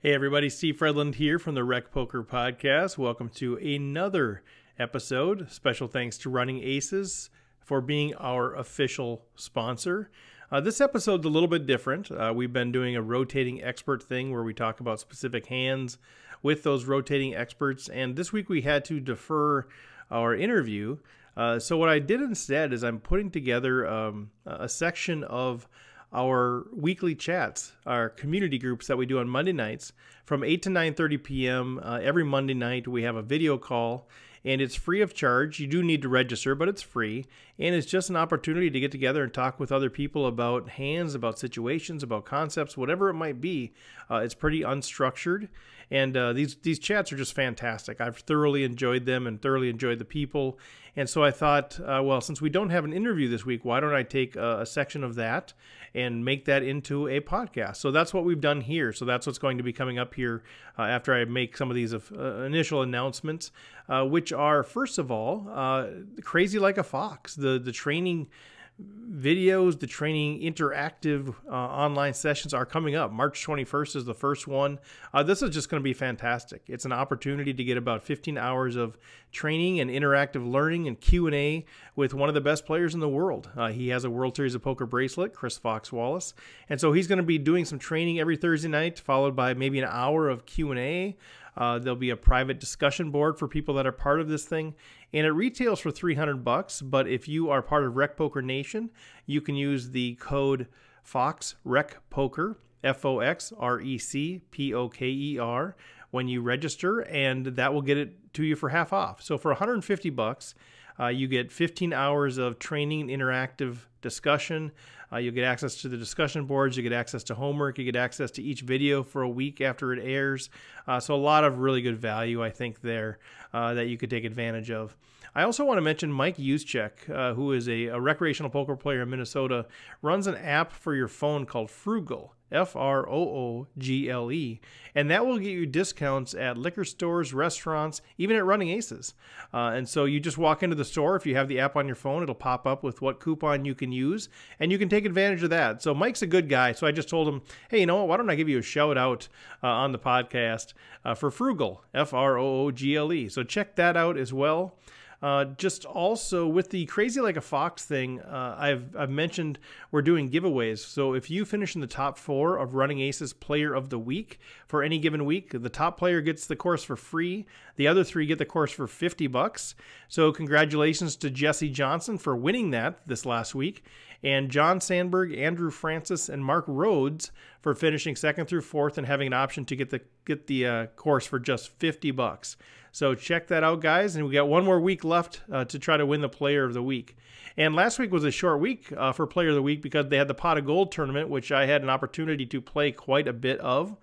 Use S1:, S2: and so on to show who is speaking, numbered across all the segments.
S1: Hey everybody, Steve Fredlund here from the Rec Poker Podcast. Welcome to another episode. Special thanks to Running Aces for being our official sponsor. Uh, this episode's a little bit different. Uh, we've been doing a rotating expert thing where we talk about specific hands with those rotating experts, and this week we had to defer our interview. Uh, so what I did instead is I'm putting together um, a section of our weekly chats, our community groups that we do on Monday nights from 8 to 9:30 p.m. Uh, every Monday night. We have a video call and it's free of charge. You do need to register, but it's free. And it's just an opportunity to get together and talk with other people about hands, about situations, about concepts, whatever it might be. Uh, it's pretty unstructured. And uh, these these chats are just fantastic. I've thoroughly enjoyed them and thoroughly enjoyed the people. And so I thought, uh, well, since we don't have an interview this week, why don't I take a, a, section of that and make that into a podcast? So that's what we've done here. So that's what's going to be coming up here uh, after I make some of these uh, initial announcements, uh, which are first of all, uh, crazy like a fox, the the training videos, the training interactive uh, online sessions are coming up. March 21st is the first one. Uh, this is just going to be fantastic. It's an opportunity to get about 15 hours of training and interactive learning and Q&A with one of the best players in the world. Uh, he has a World Series of Poker bracelet, Chris Fox Wallace. And so he's going to be doing some training every Thursday night followed by maybe an hour of Q&A. Uh, there'll be a private discussion board for people that are part of this thing, and it retails for 300 bucks. But if you are part of Rec Poker Nation, you can use the code Fox Rec Poker F O X R E C P O K E R when you register, and that will get it to you for half off. So for 150 bucks, uh, you get 15 hours of training interactive discussion. Uh, you'll get access to the discussion boards. You get access to homework. You get access to each video for a week after it airs. Uh, so a lot of really good value, I think, there uh, that you could take advantage of. I also want to mention Mike Juszczyk, uh, who is a, a, recreational poker player in Minnesota, runs an app for your phone called Froogle, F R O O G L E. And that will get you discounts at liquor stores, restaurants, even at Running Aces. Uh, and so you just walk into the store. If you have the app on your phone, it'll pop up with what coupon you can use, and you can take advantage of that. So Mike's a good guy. So I just told him, hey, you know what? Why don't I give you a shout out uh, on the podcast uh, for Froogle, F R O O G L E. So check that out as well. Uh, just also with the crazy like a fox thing, uh, I've I've mentioned we're doing giveaways. So if you finish in the top four of Running Aces Player of the Week for any given week, the top player gets the course for free. The other three get the course for fifty bucks. So congratulations to Jesse Johnson for winning that this last week, and John Sandberg, Andrew Francis, and Mark Rhodes for finishing second through fourth and having an option to get the get the uh, course for just fifty bucks. So check that out, guys. And we got one more week left uh, to try to win the Player of the Week. And last week was a short week uh, for Player of the Week because they had the Pot of Gold tournament, which I had an opportunity to play quite a bit of.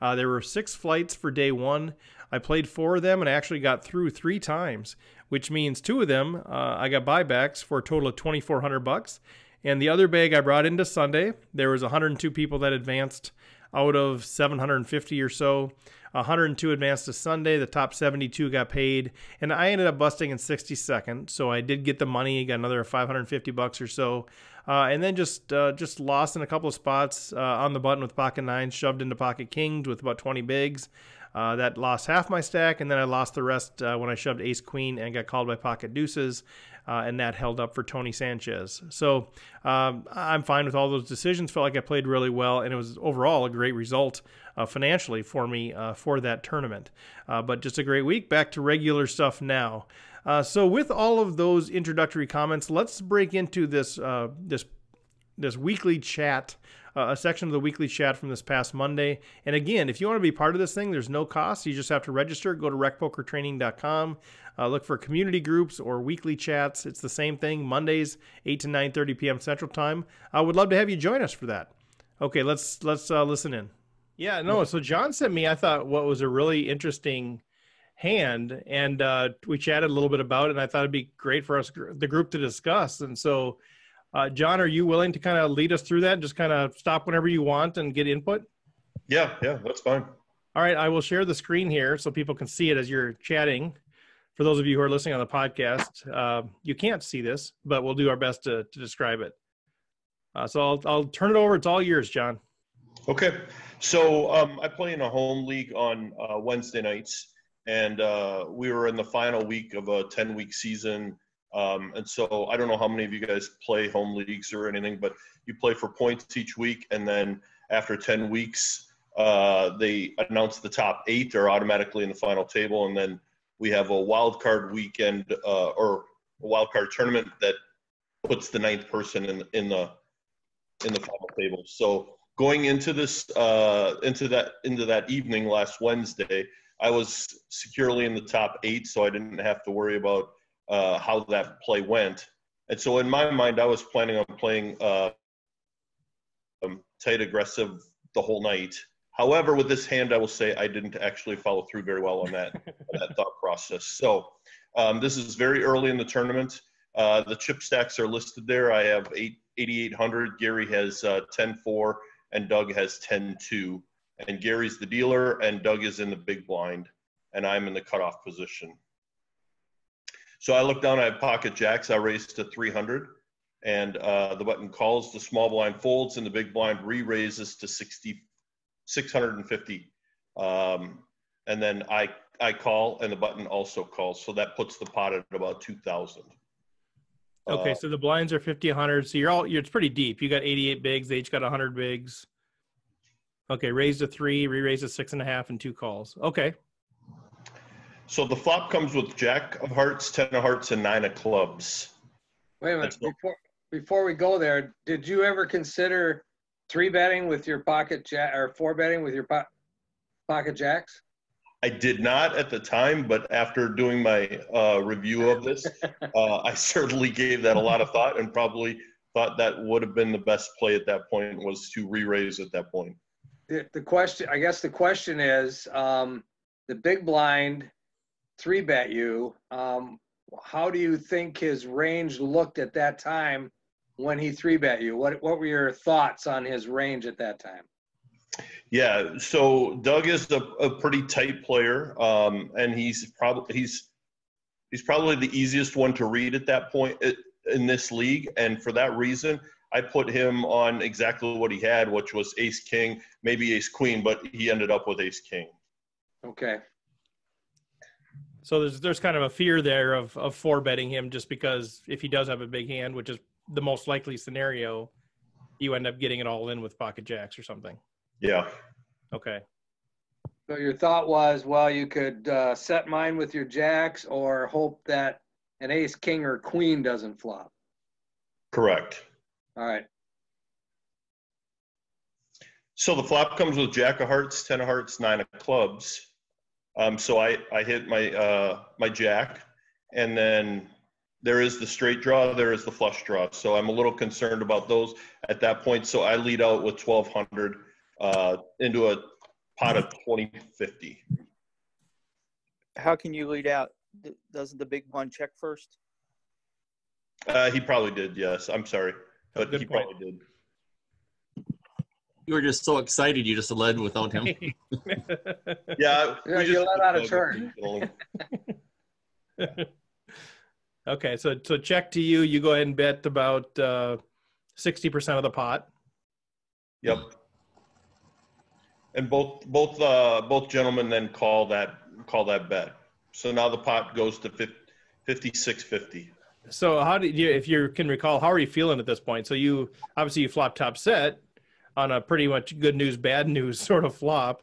S1: Uh, there were six flights for day one. I played four of them and actually got through three times, which means two of them uh, I got buybacks for a total of 2,400 bucks. And the other bag I brought into Sunday, there was 102 people that advanced out of 750 or so. 102 advanced to Sunday. The top 72 got paid, and I ended up busting in 62nd. So I did get the money, got another 550 bucks or so, uh, and then just uh, just lost in a couple of spots uh, on the button with pocket nines, shoved into pocket kings with about 20 bigs. Uh, that lost half my stack, and then I lost the rest uh, when I shoved ace queen and got called by pocket deuces uh, and that held up for Tony Sanchez. So um, I'm fine with all those decisions. Felt like I played really well, and it was overall a great result uh, financially for me uh, for that tournament. Uh, but just a great week. Back to regular stuff now. So with all of those introductory comments, let's break into this this this weekly chat uh, a section of the weekly chat from this past Monday. And again, if you want to be part of this thing, there's no cost. You just have to register. Go to recpokertraining.com. Uh, look for community groups or weekly chats. It's the same thing. Mondays, 8 to 9:30 p.m. Central Time. I would love to have you join us for that. Okay, let's let's uh, listen in. Yeah, no. So John sent me. I thought what was a really interesting hand, and uh, we chatted a little bit about it. And I thought it'd be great for us, the group, to discuss. And so uh, John, are you willing to kind of lead us through that? And just kind of stop whenever you want and get input.
S2: Yeah, yeah, that's fine.
S1: All right, I will share the screen here so people can see it as you're chatting. For those of you who are listening on the podcast, uh, you can't see this, but we'll do our best to, to describe it. Uh, so I'll, I'll turn it over. It's all yours, John.
S2: Okay. So um, I play in a home league on uh, Wednesday nights, and uh, we were in the final week of a 10 week season. Um, and so I don't know how many of you guys play home leagues or anything, but you play for points each week, and then after 10 weeks, uh, they announce the top eight are automatically in the final table, and then we have a wild card weekend uh, or a wild card tournament that puts the ninth person in in the in the final table. So going into this uh, into that into that evening last Wednesday, I was securely in the top eight, so I didn't have to worry about uh, how that play went. And so in my mind, I was planning on playing uh, um, tight aggressive the whole night. However, with this hand, I will say I didn't actually follow through very well on that that thought process. So um, this is very early in the tournament. Uh, the chip stacks are listed there. I have eight, 8,800. Gary has uh, 10-4, and Doug has 10-2. And Gary's the dealer, and Doug is in the big blind, and I'm in the cutoff position. So I look down, I have pocket jacks. I raise to 300 and uh, the button calls, the small blind folds, and the big blind re-raises to 60, 650. Um, and then I, I call, and the button also calls. So that puts the pot at about 2,000.
S1: Okay, uh, so the blinds are 50, 100. So you're all, you're, it's pretty deep. You got 88 bigs. They each got 100 bigs. Okay, raise to three, re-raise to six and a half, and two calls. Okay.
S2: So the flop comes with Jack of Hearts, Ten of Hearts, and Nine of Clubs.
S3: Wait a minute. Before, before we go there, did you ever consider three betting with your pocket jack or four betting with your po- pocket jacks?
S2: I did not at the time, but after doing my uh, review of this, uh, I certainly gave that a lot of thought and probably thought that would have been the best play at that point was to re-raise at that point.
S3: The, the question, I guess, the question is um, the big blind three bet you. Um, how do you think his range looked at that time when he three bet you? What what were your thoughts on his range at that time?
S2: Yeah, so Doug is a, a pretty tight player, um, and he's probably he's he's probably the easiest one to read at that point in this league, and for that reason, I put him on exactly what he had, which was Ace King, maybe Ace Queen, but he ended up with Ace King.
S3: Okay.
S1: So there's there's kind of a fear there of of four betting him just because if he does have a big hand, which is the most likely scenario, you end up getting it all in with pocket jacks or something.
S2: Yeah.
S1: Okay.
S3: So your thought was, well, you could uh, set mine with your jacks or hope that an ace, king, or queen doesn't flop.
S2: Correct.
S3: All right.
S2: So the flop comes with jack of hearts, ten of hearts, nine of clubs. Um, so I, I hit my uh, my jack, and then there is the straight draw, there is the flush draw. So I'm a little concerned about those at that point. So I lead out with 1200 uh, into a pot of 2050.
S4: How can you lead out? Doesn't the big one check first?
S2: Uh, he probably did. Yes, I'm sorry, but Good he point. probably did.
S5: You were just so excited, you just led without him.
S2: yeah,
S3: yeah you let out a turn.
S1: Okay, so so check to you. You go ahead and bet about uh, sixty uh, percent of the pot.
S2: Yep. And both both uh, both gentlemen then call that call that bet. So now the pot goes to 56 50.
S1: So how did you, if you can recall, how are you feeling at this point? So you obviously you flop top set on a pretty much good news bad news sort of flop.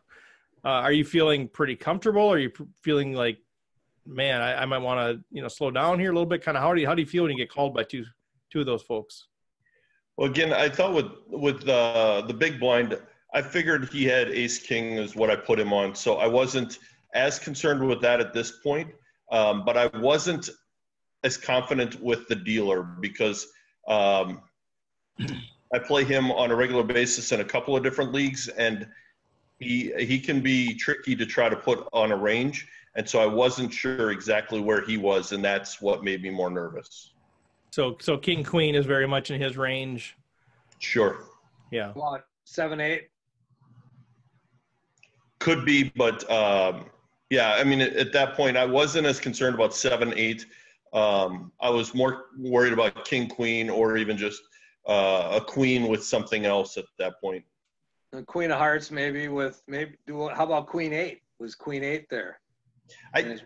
S1: Uh, are you feeling pretty comfortable? Are you feeling like man, I, I might want to you know slow down here a little bit. Kind of how do you how do you feel when you get called by two two of those folks?
S2: Well, again, I thought with with uh, the big blind, I figured he had Ace King is what I put him on, so I wasn't as concerned with that at this point. Um, but I wasn't as confident with the dealer because um, I play him on a regular basis in a couple of different leagues, and he he can be tricky to try to put on a range and so I wasn't sure exactly where he was, and that's what made me more nervous.
S1: So, so King Queen is very much in his range.
S2: Sure.
S1: Yeah.
S3: What seven eight?
S2: Could be, but um, yeah. I mean, at, at, that point, I wasn't as concerned about seven eight. Um, I was more worried about King Queen, or even just uh, a queen with something else at that point.
S3: The Queen of Hearts maybe with maybe do how about Queen Eight? Was Queen Eight there?
S2: I,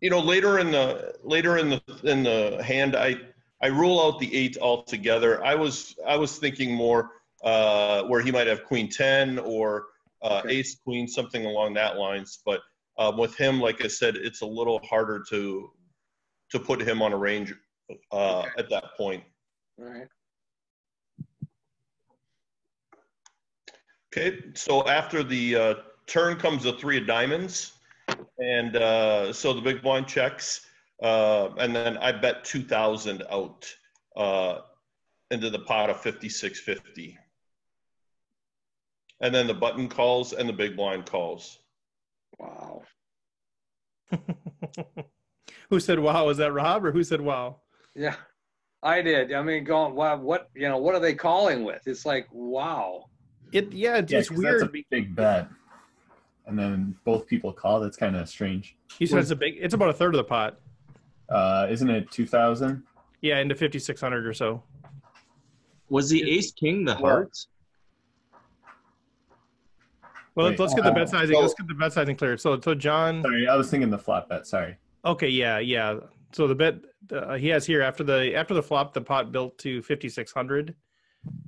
S2: you know, later in the later in the in the hand, I I rule out the eight altogether. I was I was thinking more uh, where he might have Queen ten or uh,
S3: Okay.
S2: Ace Queen, something along that lines. But um, with him, like I said, it's a little harder to to put him on a range uh,
S3: Okay.
S2: at that point.
S3: All right.
S2: Okay, so after the uh, turn comes the three of diamonds, and uh, so the big blind checks, uh, and then I bet two thousand out uh, into the pot of fifty six fifty, and then the button calls and the big blind calls.
S3: Wow.
S1: who said wow? Was that Rob or who said wow?
S3: Yeah, I did. I mean, going wow, what you know? What are they calling with? It's like wow.
S1: It yeah, it's
S6: Yeah,
S1: just
S6: 'cause
S1: weird.
S6: That's a big bet. And then both people call. That's kind of strange.
S1: He said it's a big. It's about a third of the pot.
S6: Uh, isn't it 2000?
S1: Yeah, into fifty six hundred or so.
S5: Was the ace king the
S6: Well-
S5: hearts?
S1: Well,
S6: Wait,
S1: let's get the
S6: uh,
S1: bet sizing.
S2: so-
S1: let's get the bet sizing clear. So, so John.
S6: Sorry, I was thinking the flop bet. Sorry.
S1: Okay, yeah, yeah. So the bet uh, he has here after the after the flop, the pot built to fifty six hundred.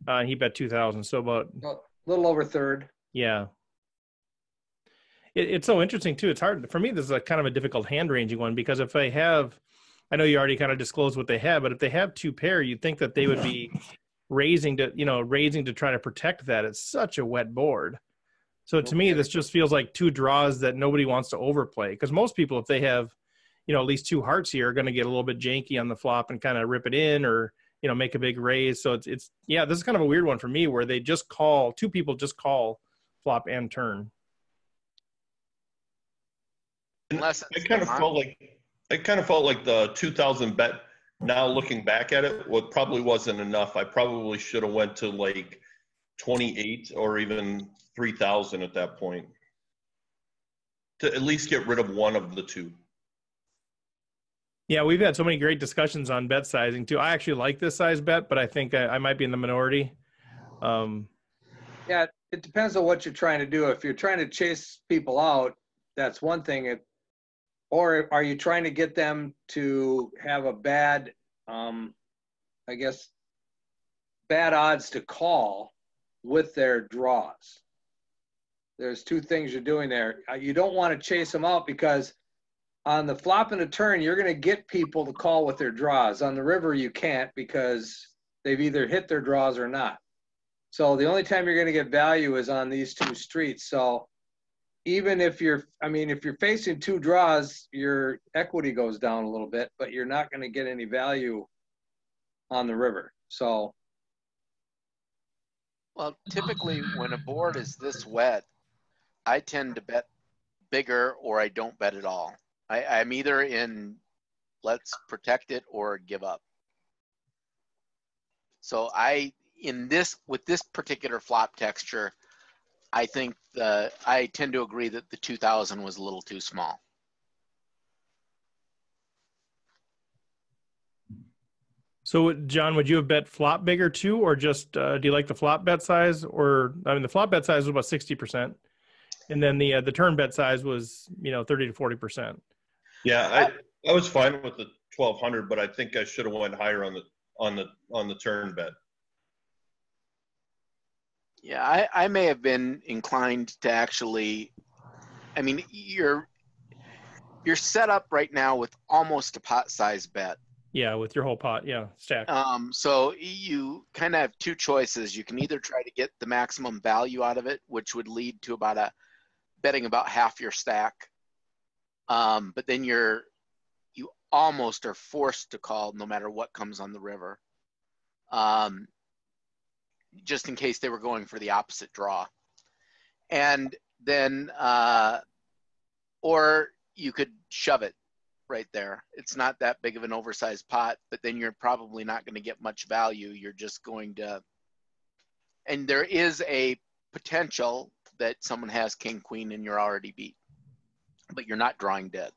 S1: Uh, he bet two thousand. So about
S3: A little over third.
S1: yeah. It, it's so interesting too. It's hard for me. This is a kind of a difficult hand ranging one because if they have, I know you already kind of disclosed what they have, but if they have two pair, you'd think that they would be raising to you know raising to try to protect that. It's such a wet board. So to me, this just feels like two draws that nobody wants to overplay because most people, if they have, you know, at least two hearts here, are going to get a little bit janky on the flop and kind of rip it in or you know make a big raise. So it's it's yeah, this is kind of a weird one for me where they just call two people just call flop and turn.
S7: Unless
S2: I kind of
S7: the
S2: felt like I kind of felt like the two thousand bet. Now looking back at it, what probably wasn't enough. I probably should have went to like twenty eight or even three thousand at that point to at least get rid of one of the two.
S1: Yeah, we've had so many great discussions on bet sizing too. I actually like this size bet, but I think I, I might be in the minority. Um,
S3: Yeah, it depends on what you're trying to do. If you're trying to chase people out, that's one thing. It, or are you trying to get them to have a bad, um, I guess, bad odds to call with their draws? There's two things you're doing there. Uh, You don't want to chase them out because on the flop and the turn, you're going to get people to call with their draws. On the river, you can't because they've either hit their draws or not. So the only time you're going to get value is on these two streets. So even if you're, I mean, if you're facing two draws, your equity goes down a little bit, but you're not going to get any value on the river. So
S7: Well, typically when a board is this wet, I tend to bet bigger or I don't bet at all. I, I'm either in let's protect it or give up. So I in this with this particular flop texture, I think the I tend to agree that the 2000 was a little too small.
S1: so John, would you have bet flop bigger too, or just uh, do you like the flop bet size? Or I mean, the flop bet size was about sixty percent, and then the uh, the turn bet size was you know thirty to forty percent.
S2: Yeah, I, I was fine with the twelve hundred, but I think I should have went higher on the on the on the turn bet.
S7: Yeah, I, I may have been inclined to actually. I mean, you're you're set up right now with almost a pot size bet.
S1: Yeah, with your whole pot, yeah, stack.
S7: Um, so you kind of have two choices. You can either try to get the maximum value out of it, which would lead to about a betting about half your stack. Um, but then you're you almost are forced to call no matter what comes on the river. Um, just in case they were going for the opposite draw. And then uh, or you could shove it right there. It's not that big of an oversized pot, but then you're probably not going to get much value. You're just going to, and there is a potential that someone has king queen and you're already beat, but you're not drawing dead.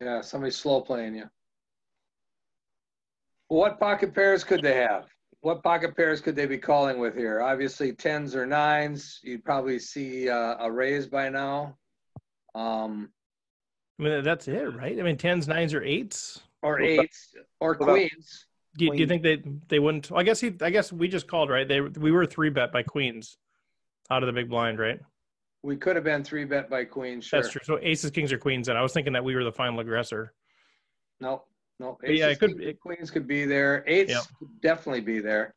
S3: yeah, somebody's slow playing you. What pocket pairs could they have? what pocket pairs could they be calling with here? Obviously tens or nines. You'd probably see uh, a raise by now. Um,
S1: I mean, that's it, right? I mean, tens, nines, or eights.
S3: or eights or queens.
S1: Do you, do you think they they wouldn't? I guess he. I guess we just called right. They we were three bet by queens, out of the big blind, right?
S3: We could have been three bet by queens. Sure.
S1: That's true. So aces, kings, or queens, and I was thinking that we were the final aggressor.
S3: No, no.
S1: But yeah, it could-
S3: kings,
S1: it-
S3: queens could be there. Eights
S1: Yeah.
S3: could definitely be there.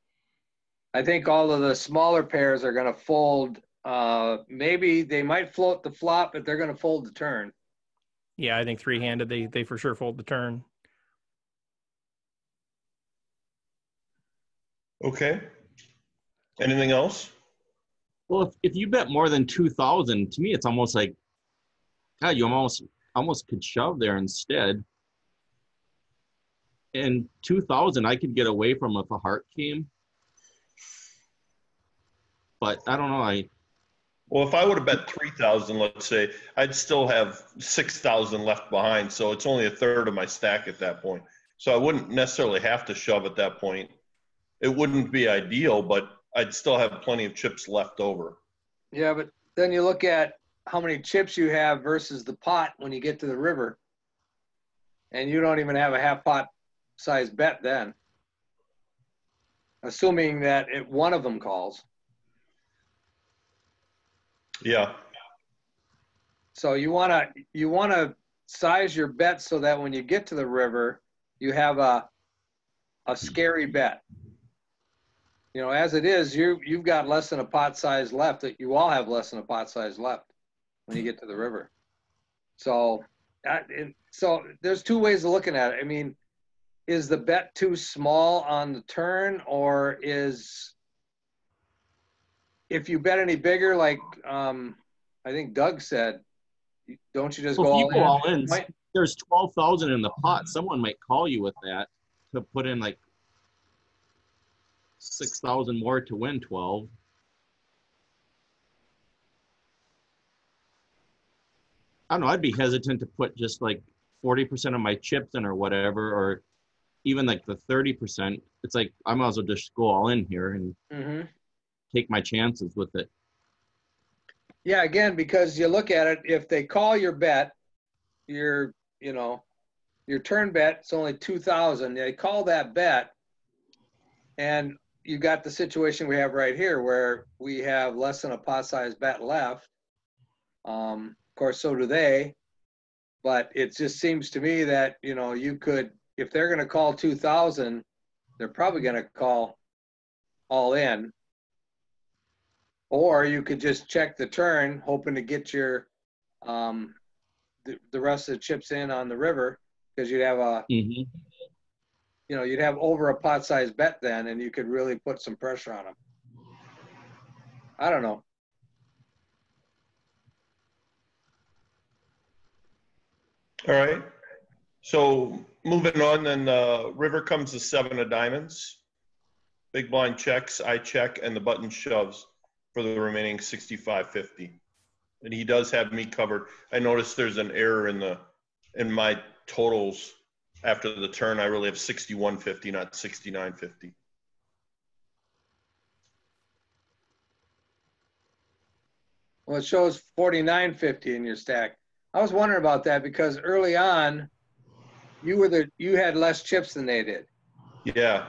S3: I think all of the smaller pairs are going to fold. Uh, maybe they might float the flop, but they're going to fold the turn.
S1: Yeah, I think three handed. They they for sure fold the turn.
S2: Okay. Anything else?
S5: Well, if, if you bet more than two thousand, to me, it's almost like, God, you almost almost could shove there instead. And two thousand, I could get away from if a heart came. But I don't know. I
S2: Well, if I would have bet three thousand, let's say, I'd still have six thousand left behind. So it's only a third of my stack at that point. So I wouldn't necessarily have to shove at that point. It wouldn't be ideal, but I'd still have plenty of chips left over.
S3: Yeah, but then you look at how many chips you have versus the pot when you get to the river, and you don't even have a half pot size bet then. Assuming that it, one of them calls.
S2: Yeah.
S3: So you want to you want to size your bet so that when you get to the river, you have a a scary bet. You know, as it is, you you've got less than a pot size left. That you all have less than a pot size left when you get to the river. So, that- and so there's two ways of looking at it. I mean, is the bet too small on the turn, or is if you bet any bigger, like um, I think Doug said, don't you just
S5: well,
S3: go all
S5: go all
S3: in?
S5: in,
S3: Might-
S5: there's twelve thousand in the pot. Someone might call you with that to put in like six thousand more to win twelve. I don't know. I'd be hesitant to put just like forty percent of my chips in or whatever, or even like the thirty percent. It's like I might as well just go all in here and
S3: Mhm.
S5: take my chances with it.
S3: Yeah, again, because you look at it, if they call your bet, your, you know, your turn bet, it's only two thousand. They call that bet, and you got the situation we have right here where we have less than a pot size bet left. Um, of course, so do they. But it just seems to me that you know you could, if they're going to call two thousand, they're probably going to call all in. Or you could just check the turn, hoping to get your um, the, the rest of the chips in on the river because you'd have a
S5: Mm-hmm.
S3: You know you'd have over a pot size bet then, and you could really put some pressure on them. I don't know.
S2: All right. So moving on, then uh, river comes the seven of diamonds. Big blind checks, I check, and the button shoves for the remaining sixty-five fifty. And he does have me covered. I noticed there's an error in the in my totals after the turn. I really have sixty-one fifty, not sixty-nine fifty.
S3: Well, it shows forty nine fifty in your stack. I was wondering about that because early on, you were the you had less chips than they did
S2: Yeah,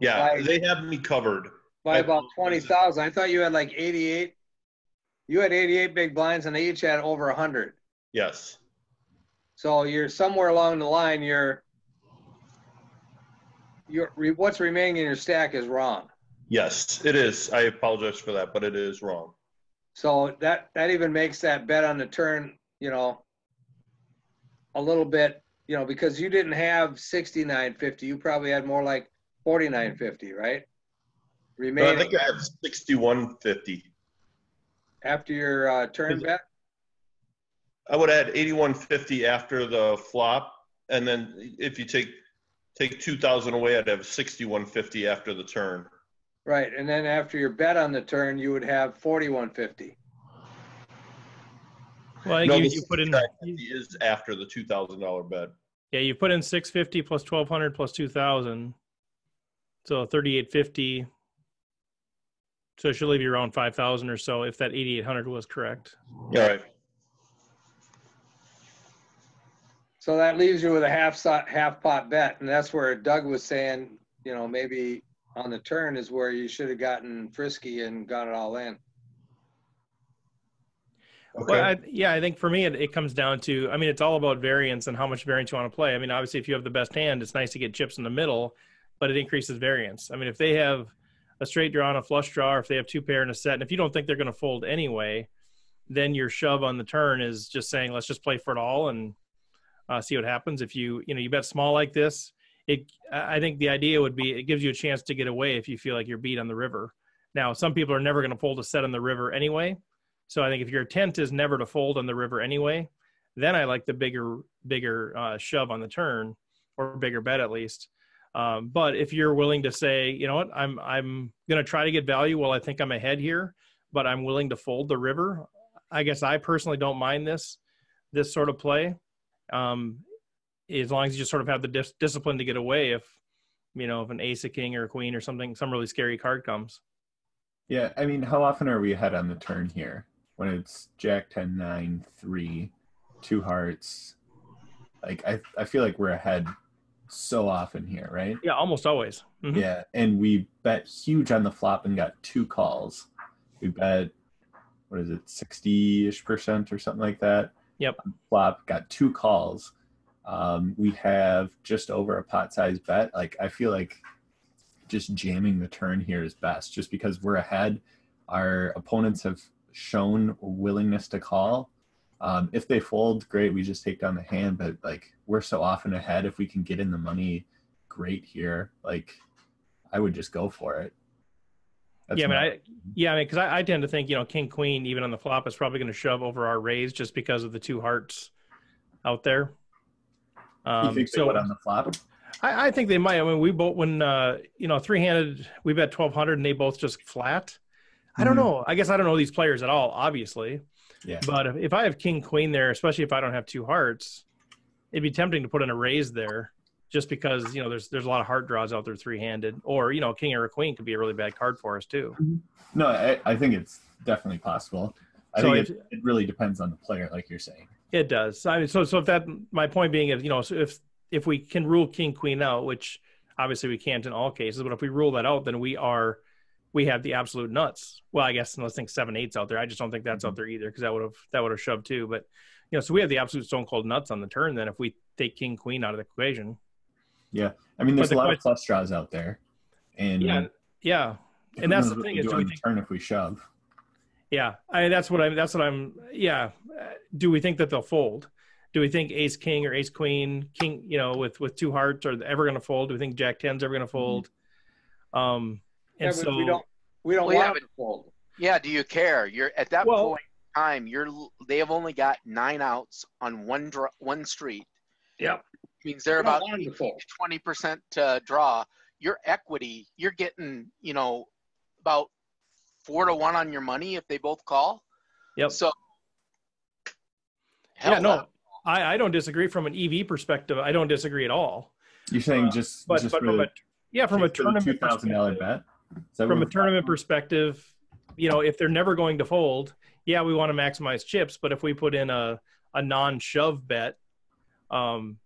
S2: yeah,
S3: Like-
S2: they have me covered.
S3: by
S2: I
S3: about twenty thousand. I thought you had like eighty eight. You had eighty eight big blinds, and they each had over hundred.
S2: Yes.
S3: So you're somewhere along the line. You're you're what's remaining in your stack is wrong.
S2: Yes, it is. I apologize for that, but it is wrong.
S3: So that that even makes that bet on the turn, you know, a little bit, you know, because you didn't have sixty nine fifty. You probably had more like forty nine fifty, right?
S2: No, I think I have sixty-one fifty.
S3: after your uh, turn bet.
S2: I would add eighty-one fifty after the flop, and then if you take take two thousand away, I'd have sixty-one fifty after the turn.
S3: Right, and then after your bet on the turn, you would have forty-one fifty.
S1: Well, I think
S2: No,
S1: you, you put in
S2: 65.50 is after the two thousand dollar bet.
S1: yeah, you put in six fifty plus twelve hundred plus two thousand. So thirty-eight fifty. So it should leave you around five thousand or so if that eighty-eight hundred was correct.
S2: Yeah, All right.
S3: So that leaves you with a half so- half pot bet, and that's where Doug was saying, you know, maybe on the turn is where you should have gotten frisky and got it all in.
S2: Okay.
S1: Well, I, yeah, I think for me it, it comes down to I mean it's all about variance and how much variance you want to play. I mean obviously if you have the best hand, it's nice to get chips in the middle, but it increases variance. I mean if they have a straight draw and a flush draw, or if they have two pair in a set, and if you don't think they're going to fold anyway, then your shove on the turn is just saying let's just play for it all and uh, see what happens. If you you know you bet small like this, it I think the idea would be it gives you a chance to get away if you feel like you're beat on the river. Now some people are never going to fold a set on the river anyway. So I think if your intent is never to fold on the river anyway, then I like the bigger bigger uh, shove on the turn or bigger bet at least. Um, but if you're willing to say, you know what, I'm I'm going to try to get value while I think I'm ahead here, but I'm willing to fold the river. I guess I personally don't mind this this sort of play, um, as long as you just sort of have the dis- discipline to get away if you know if an ace, a king, or a queen or something, some really scary card comes.
S6: Yeah, I mean, how often are we ahead on the turn here? When it's Jack 10 9 3, two hearts. Like I I feel like we're ahead so often here, right?
S1: Yeah, almost always. Mhm.
S6: Yeah, and we bet huge on the flop and got two calls. We bet what is it, sixty ish percent or something like that.
S1: Yep.
S6: On flop got two calls. Um, we have just over a pot size bet. Like I feel like just jamming the turn here is best, just because we're ahead. Our opponents have shown willingness to call. Um, if they fold, great. We just take down the hand. But like we're so often ahead, if we can get in the money, great here. Like I would just go for it. That's
S1: yeah, I mean, I, yeah, I mean, because I, I tend to think, you know, King Queen, even on the flop, is probably going to shove over our raise just because of the two hearts out there.
S6: you
S1: Um,
S6: think they
S1: so
S6: would on the flop?
S1: I, I think they might. I mean, we both when uh, you know three handed, we bet twelve hundred, and they both just flat. I don't
S6: Mhm.
S1: know. I guess I don't know these players at all, obviously.
S6: Yeah.
S1: But if, if I have King Queen there, especially if I don't have two hearts, it'd be tempting to put in a raise there, just because you know there's there's a lot of heart draws out there three handed, or you know a King or a Queen could be a really bad card for us too. Mm-hmm.
S6: No, I, I think it's definitely possible. I
S1: So
S6: think
S1: if-
S6: it, it really depends on the player, like you're saying.
S1: It does. I mean, so so if that my point being is you know so if if we can rule king queen out, which obviously we can't in all cases, but if we rule that out, then we are we have the absolute nuts. Well, I guess let's think seven eights out there. I just don't think that's out mm-hmm. there either because that would have that would have shoved too. But you know, so we have the absolute stone cold nuts on the turn. Then if we take king queen out of the equation,
S6: I mean, there's
S1: But
S6: a lot of
S1: question-
S6: flush draws out there, and
S1: yeah, yeah, and that's the thing
S6: we
S1: is,
S6: do
S1: do we think-
S6: turn if we shove.
S1: Yeah, I that's what I'm. That's what I'm. Yeah. Uh, Do we think that they'll fold? Do we think Ace King or Ace Queen, King, you know, with with two hearts, are ever going to fold? Do we think Jack Ten's ever going to fold? Um, and
S3: but
S1: so
S3: we don't, we don't
S7: Well, yeah,
S3: want to fold.
S7: Yeah, do you care? You're at that
S1: Well-
S7: point in time, you're they have only got nine outs on one draw, one street.
S3: Yep.
S7: Means they're about
S3: want 'em to fold.
S7: twenty percent uh, draw. Your equity, you're getting, you know, about four to one on your money if they both call.
S1: Yep.
S7: So,
S1: yeah,
S7: hell,
S1: no, I, I don't disagree from an EV perspective. I don't disagree at all.
S6: You're saying
S1: Uh,
S6: just,
S1: But
S6: just
S1: but from a yeah from a
S6: just for the
S1: tournament
S6: two thousand dollar
S1: perspective-
S6: bet.
S1: From a
S6: what-
S1: tournament perspective, you know, if they're never going to fold, yeah, we want to maximize chips. But if we put in a, a non shove bet, um,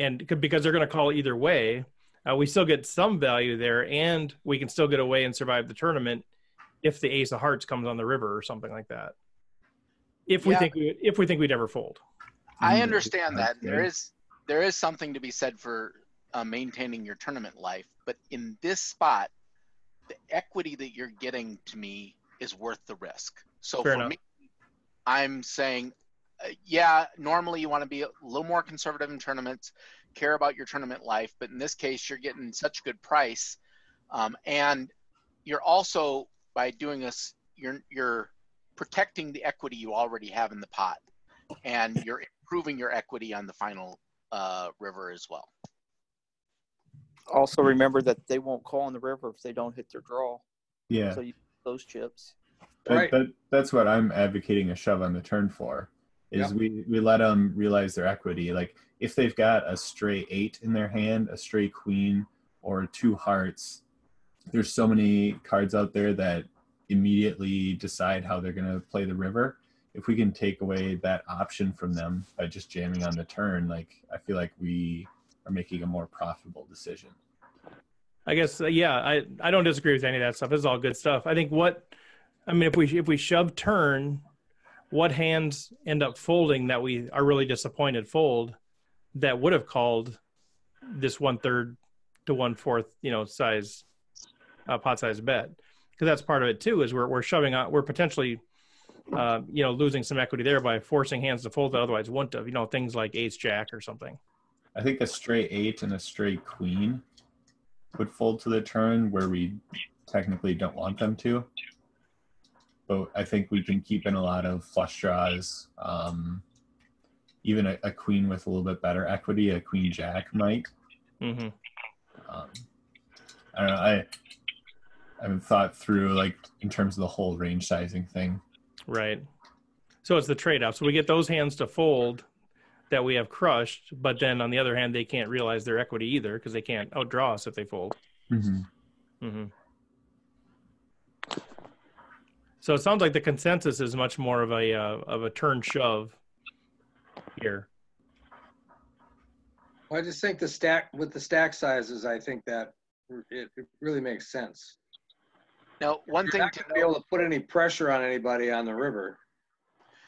S1: and because they're going to call either way, uh, we still get some value there, and we can still get away and survive the tournament if the ace of hearts comes on the river or something like that. If we
S7: Yeah.
S1: think we if we think we'd ever fold,
S7: I
S6: Mm,
S7: understand that.
S6: okay.
S7: There is there is something to be said for uh, maintaining your tournament life, but in this spot, the equity that you're getting to me is worth the risk. So
S1: Fair
S7: for
S1: enough.
S7: me, I'm saying, yeah, normally you want to be a little more conservative in tournaments, care about your tournament life, but in this case, you're getting such good price, um, and you're also by doing this, you're you're protecting the equity you already have in the pot, and you're improving your equity on the final uh, river as well.
S4: Also, remember that they won't call on the river if they don't hit their draw.
S6: Yeah,
S4: So you those chips.
S6: that,
S3: Right.
S6: that, that's what I'm advocating a shove on the turn for. Is we we let them realize their equity. Like if they've got a stray eight in their hand, a stray queen, or two hearts, there's so many cards out there that immediately decide how they're going to play the river. If we can take away that option from them by just jamming on the turn, like I feel like we are making a more profitable decision.
S1: I guess uh, yeah, I I don't disagree with any of that stuff. It's all good stuff. I think what I mean if we if we shove turn, what hands end up folding that we are really disappointed fold that would have called this one third to one fourth, you know, size uh, pot size bet because that's part of it too. Is we're we're shoving out we're potentially uh, you know losing some equity there by forcing hands to fold that otherwise wouldn't have. You know, things like ace jack or something.
S6: I think a straight eight and a straight queen would fold to the turn where we technically don't want them to. But I think we can keep in a lot of flush draws. Um, even a, a queen with a little bit better equity, a queen jack might.
S1: Mm-hmm.
S6: Um, I don't know. I I haven't thought through like in terms of the whole range sizing thing.
S1: Right. So it's the trade off. So we get those hands to fold that we have crushed, but then on the other hand, they can't realize their equity either because they can't outdraw us if they fold.
S6: Mm-hmm.
S1: hmm So it sounds like the consensus is much more of a uh, of a turn shove here.
S3: Well, I just think the stack with the stack sizes, I think that it, it really makes sense.
S7: Now, one
S3: You're
S7: thing
S3: not
S7: to
S3: be able to put any pressure on anybody on the river,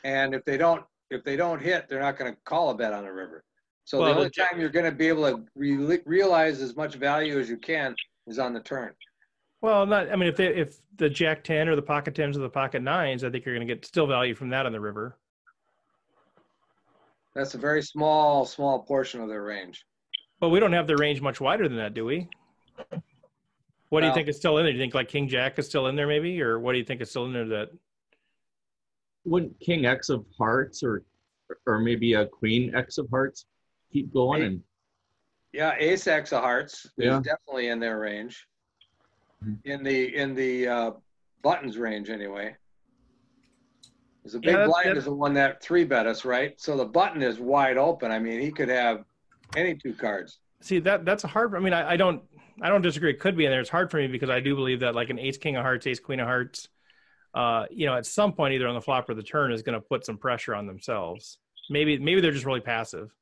S3: and if they don't, if they don't hit, they're not going to call a bet on the river. So
S1: Well,
S3: the
S1: the
S3: only time you're going to be able to re- realize as much value as you can is on the turn.
S1: Well, not. I mean, if they if the jack ten or the pocket tens or the pocket nines, I think you're going to get still value from that on the river.
S3: That's a very small, small portion of their range.
S1: But we don't have the range much wider than that, do we? What do you think is still in there? Do you think like King Jack is still in there, maybe, or what do you think is still in there that?
S5: Wouldn't King X of Hearts or or maybe a Queen X of Hearts keep going? And
S3: Yeah, ace X of hearts
S5: Yeah.
S3: is definitely in their range.
S6: Mhm.
S3: In the in the uh, buttons range anyway. There's a big
S1: that's-
S3: blind is the one that three bet us, right? So the button is wide open. I mean, he could have any two cards.
S1: See that that's a hard. I mean, I, I don't I don't disagree. It could be in there. It's hard for me because I do believe that like an ace king of hearts, ace queen of hearts, uh, you know, at some point either on the flop or the turn is going to put some pressure on themselves. Maybe maybe they're just really passive,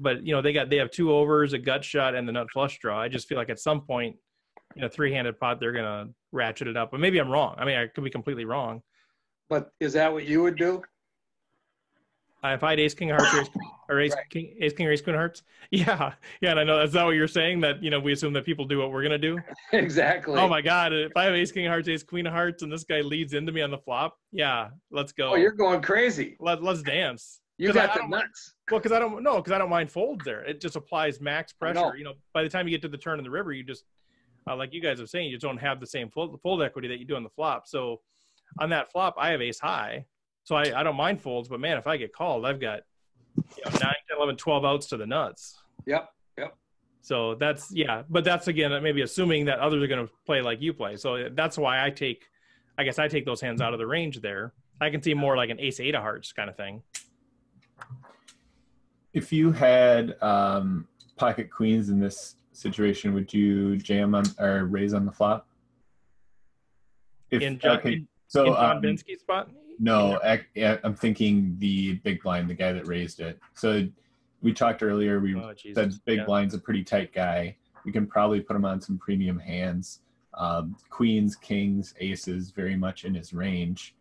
S1: but you know they got they have two overs, a gut shot, and the nut flush draw. I just feel like at some point, you know, three handed pot they're going to ratchet it up. But maybe I'm wrong. I mean, I could be completely wrong.
S3: But is that what you would do?
S1: Uh, if I had ace king of hearts or ace, or ace
S3: Right.
S1: king ace king or ace queen of hearts, yeah, yeah, and I know that's not what you're saying. That you know we assume that people do what we're gonna do.
S3: exactly.
S1: Oh my god! If I have ace king of hearts, ace queen of hearts, and this guy leads into me on the flop, yeah, let's go.
S3: Oh, you're going crazy.
S1: Let, let's dance.
S3: You
S1: I-
S3: got
S1: I
S3: the
S1: don't-
S3: nuts.
S1: Well, because I don't no, because I don't mind folds there. It just applies max
S3: I know.
S1: pressure. You know, by the time you get to the turn in the river, you just uh, like you guys are saying, you don't have the same fold, fold equity that you do on the flop. So on that flop, I have ace high, so I, I don't mind folds. But man, if I get called, I've got you know, 9, 10, 11, 12 outs to the nuts.
S3: Yep. Yep.
S1: So that's yeah, but that's again maybe assuming that others are going to play like you play. So that's why I take, I guess I take those hands out of the range there. I can see more like an ace eight of hearts kind of thing.
S6: If you had um, pocket queens in this situation, would you jam on or raise on the flop? If,
S1: in John,
S6: okay,
S1: in,
S6: so
S1: in John
S6: um,
S1: Venzke's spot.
S6: No, yeah, I'm thinking the big blind, the guy that raised it. So we talked earlier. We
S1: Oh,
S6: said big
S1: Yeah.
S6: blind's a pretty tight guy. We can probably put him on some premium hands. Um, queens, kings, aces, very much in his range.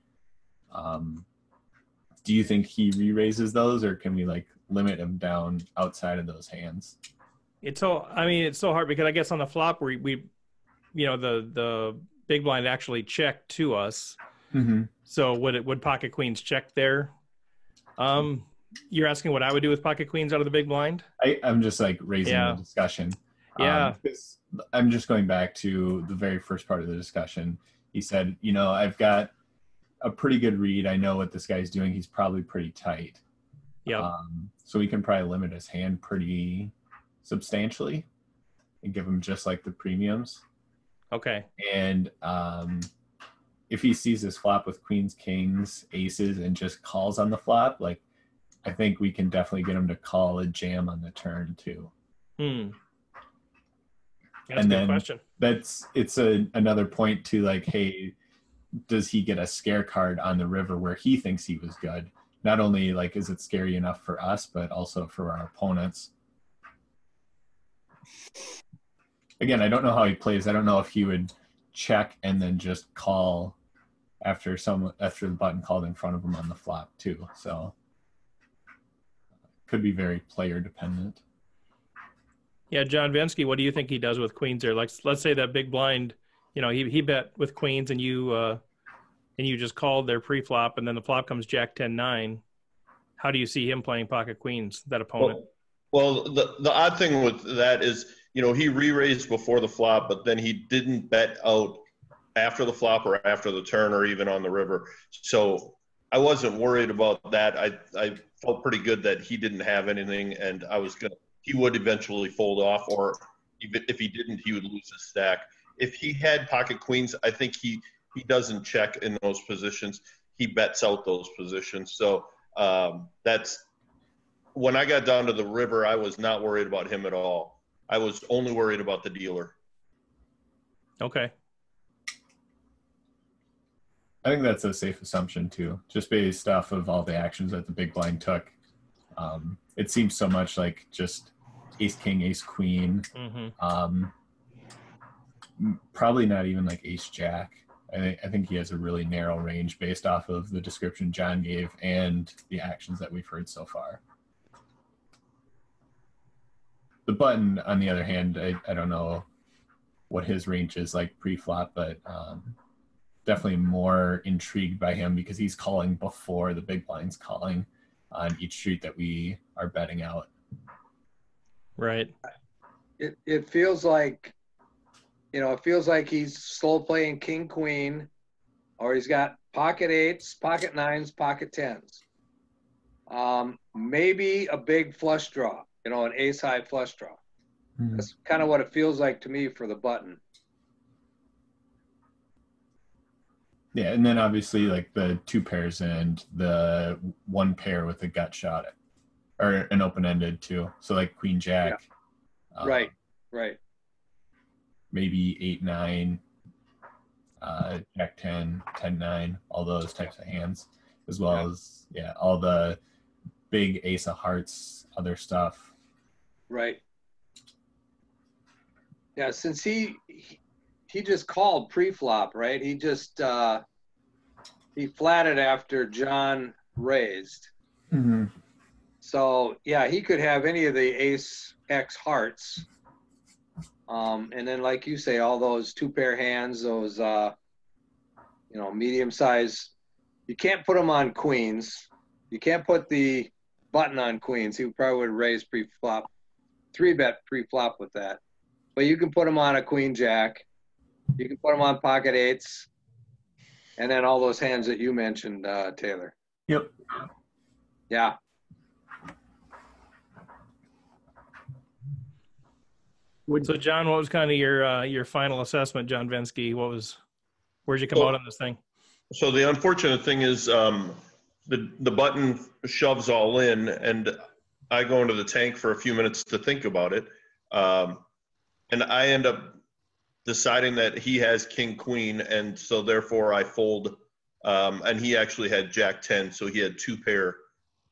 S6: Um, do you think he re-raises those, or can we like limit him down outside of those hands?
S1: It's so I mean it's so hard because I guess on the flop we we you know the the big blind actually checked to us.
S6: Mm-hmm.
S1: So would it would pocket queens check there? Um you're asking what I would do with pocket queens out of the big blind?
S6: I, I'm just like raising
S1: Yeah.
S6: the discussion.
S1: Yeah.
S6: Um, I'm just going back to the very first part of the discussion. He said, you know, I've got a pretty good read. I know what this guy's doing. He's probably pretty tight.
S1: Yeah.
S6: Um, so we can probably limit his hand pretty substantially and give him just like the premiums.
S1: okay.
S6: And um, if he sees this flop with queens, kings, aces, and just calls on the flop, like I think we can definitely get him to call a jam on the turn too.
S1: Hmm. That's
S6: And
S1: a good question.
S6: that's it's a another point to like hey does he get a scare card on the river where he thinks he was good not only like is it scary enough for us but also for our opponents again i don't know how he plays i don't know if he would check and then just call after some after the button called in front of him on the flop too so could be very player dependent
S1: Yeah, John Venzke, what do you think he does with queens there? Like, let's say that big blind, you know, he he bet with queens, and you uh, and you just called their pre-flop, and then the flop comes Jack ten nine. How do you see him playing pocket queens? That opponent.
S2: Well, the the odd thing with that is, you know, he re-raised before the flop, but then he didn't bet out after the flop or after the turn or even on the river. So I wasn't worried about that. I I felt pretty good that he didn't have anything, and I was gonna he would eventually fold off, or even if he didn't, he would lose his stack. If he had pocket queens, I think he he doesn't check in those positions. He bets out those positions. So um, that's when I got down to the river, I was not worried about him at all. I was only worried about the dealer.
S1: okay.
S6: I think that's a safe assumption too, just based off of all the actions that the big blind took. Um, it seems so much like just ace king, ace queen.
S1: hmm
S6: Um, probably not even like ace jack. I think I think he has a really narrow range based off of the description John gave and the actions that we've heard so far. The button, on the other hand, I, I don't know what his range is like pre-flop, but um, definitely more intrigued by him because he's calling before the big blind's calling on each street that we are betting out.
S1: Right.
S3: It, it feels like, you know, it feels like he's slow playing king, queen, or he's got pocket eights, pocket nines, pocket tens. Um, maybe a big flush draw, you know, an ace high flush draw. That's kind of what it feels like to me for the button.
S6: Yeah, and then obviously like the two pairs and the one pair with a gut shot, or an open ended too. So like Queen Jack, um,
S3: Right, right.
S6: Maybe eight nine, uh, Jack 10, 10 9, all those types of hands, as well
S3: Yeah.
S6: as yeah, all the big Ace of Hearts, other stuff.
S3: Right. Yeah, since he he, he just called pre-flop, right? He just uh he flatted after John raised.
S6: Mm-hmm.
S3: So yeah, he could have any of the ace X hearts. Um, and then like you say, all those two pair hands, those uh you know, medium size you can't put them on queens. You can't put the button on queens. He probably would raise pre-flop, three bet pre-flop with that. But you can put them on a queen jack. You can put them on pocket eights, and then all those hands that you mentioned, uh, Taylor.
S6: Yep.
S3: Yeah,
S1: So, John, what was kind of your uh, your final assessment, John Venzke? What was where'd you come
S2: Well-
S1: out on this thing?
S2: So the unfortunate thing is um, the the button shoves all in, and I go into the tank for a few minutes to think about it, um, and I end up deciding that he has king queen, and so therefore I fold. Um, and he actually had jack ten, so he had two pair,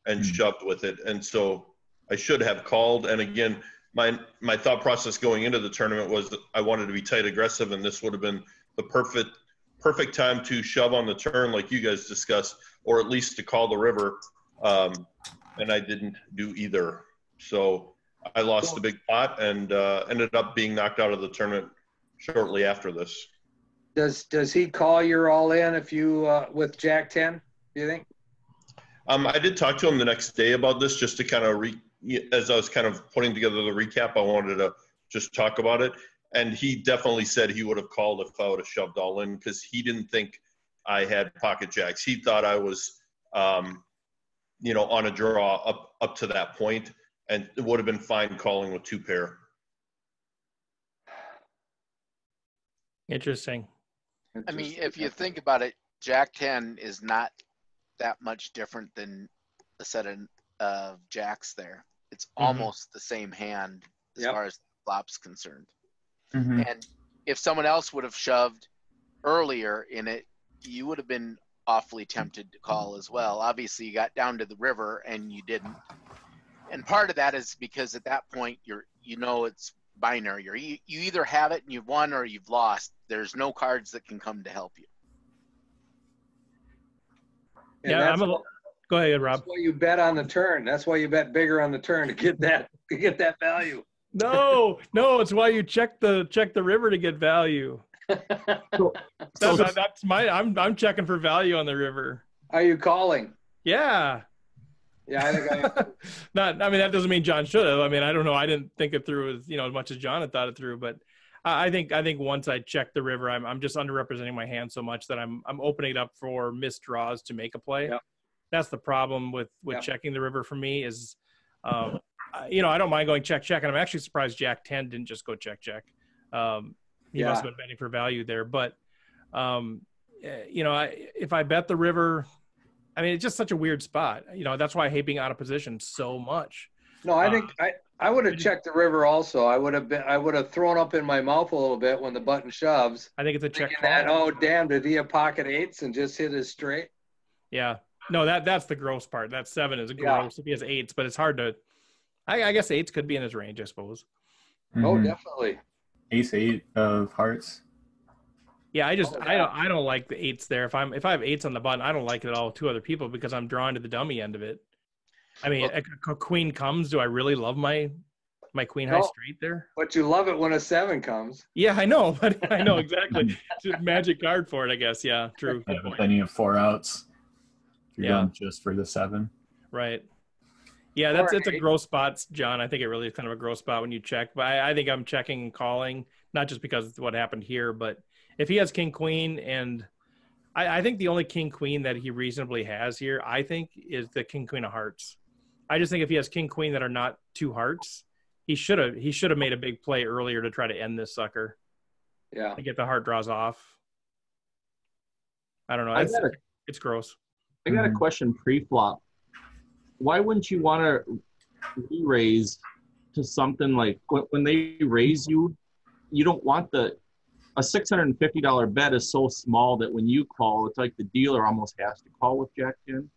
S2: and
S6: Hmm.
S2: shoved with it, and so I should have called. And again, my my thought process going into the tournament was I wanted to be tight aggressive, and this would have been the perfect perfect time to shove on the turn, like you guys discussed, or at least to call the river. Um, and I didn't do either. So I lost the big pot and uh, ended up being knocked out of the tournament shortly after this.
S3: does does he call your all in if you uh, with Jack ten? Do you think?
S2: Um, I did talk to him the next day about this just to kind of re, as I was kind of putting together the recap, I wanted to just talk about it. And he definitely said he would have called if I would have shoved all in because he didn't think I had pocket jacks. He thought I was, um, you know, on a draw up up to that point, and it would have been fine calling with two pair.
S1: Interesting.
S7: I mean, if you think about it, Jack 10 is not that much different than a set of uh, jacks there. It's
S1: Mhm.
S7: almost the same hand as
S3: Yep.
S7: far as flop's concerned.
S6: Mhm.
S7: And if someone else would have shoved earlier in it, you would have been awfully tempted to call as well. Obviously, you got down to the river and you didn't. And part of that is because at that point you're you know it's binary. You're, you you either have it and you've won or you've lost. There's no cards that can come to help you.
S3: And
S1: yeah, I'm a, go ahead, Rob.
S3: That's why you bet on the turn. That's why you bet bigger on the turn to get that to get that value.
S1: No, no, it's why you check the check the river to get value.
S5: So,
S1: That's, that's my. I'm I'm checking for value on the river.
S3: Are you calling?
S1: Yeah.
S3: Yeah, I think I.
S1: Not. I mean, that doesn't mean John should have. I mean, I don't know. I didn't think it through as you know as much as John had thought it through. But I, I think I think once I check the river, I'm I'm just underrepresenting my hand so much that I'm I'm opening it up for missed draws to make a play.
S3: Yep.
S1: That's the problem with with
S3: Yep.
S1: checking the river for me is, um, you know, I don't mind going check check, and I'm actually surprised Jack ten didn't just go check check. Um, he
S3: Yeah.
S1: must have been betting for value there, but um, eh, you know, I, if I bet the river, I mean, it's just such a weird spot. You know, that's why I hate being out of position so much.
S3: No, I think I, I would have checked the river also. I would have been I would have thrown up in my mouth a little bit when the button shoves.
S1: I think it's a check
S3: that, oh damn, did he have pocket eights and just hit his straight?
S1: Yeah. No, that that's the gross part. That seven is
S3: Yeah.
S1: gross if he has eights, but it's hard to. I, I guess eights could be in his range, I suppose.
S3: Oh,
S6: Mhm.
S3: definitely.
S6: Ace eight of hearts.
S1: Yeah, I just
S3: Oh,
S1: I don't I don't like the eights there. If I'm if I have eights on the button, I don't like it at all with two other people because I'm drawn to the dummy end of it. I mean,
S7: Well-
S1: a, a queen comes. Do I really love my my queen high
S3: No.
S1: straight there?
S3: But you love it when a seven comes.
S1: Yeah, I know, but I know exactly. It's magic card for it, I guess. Yeah, true.
S6: Yeah,
S1: Good
S6: but then you have four outs. You're
S1: Yeah.
S6: going just for the seven.
S1: Right. Yeah, that's it's a gross spot, John. I think it really is kind of a gross spot when you check. But I, I think I'm checking and calling, not just because of what happened here, but if he has king queen and I, I think the only king queen that he reasonably has here, I think, is the king queen of hearts. I just think if he has king queen that are not two hearts, he should have he should have made a big play earlier to try to end this sucker
S3: Yeah.
S1: to get the heart draws off. I don't know. It's,
S5: a,
S1: it's gross.
S5: I got a
S6: Mhm.
S5: question pre-flop. Why wouldn't you want to re-raise to something like when, they raise you, you don't want the a six hundred and fifty dollar bet is so small that when you call, it's like the dealer almost has to call with Jack ten.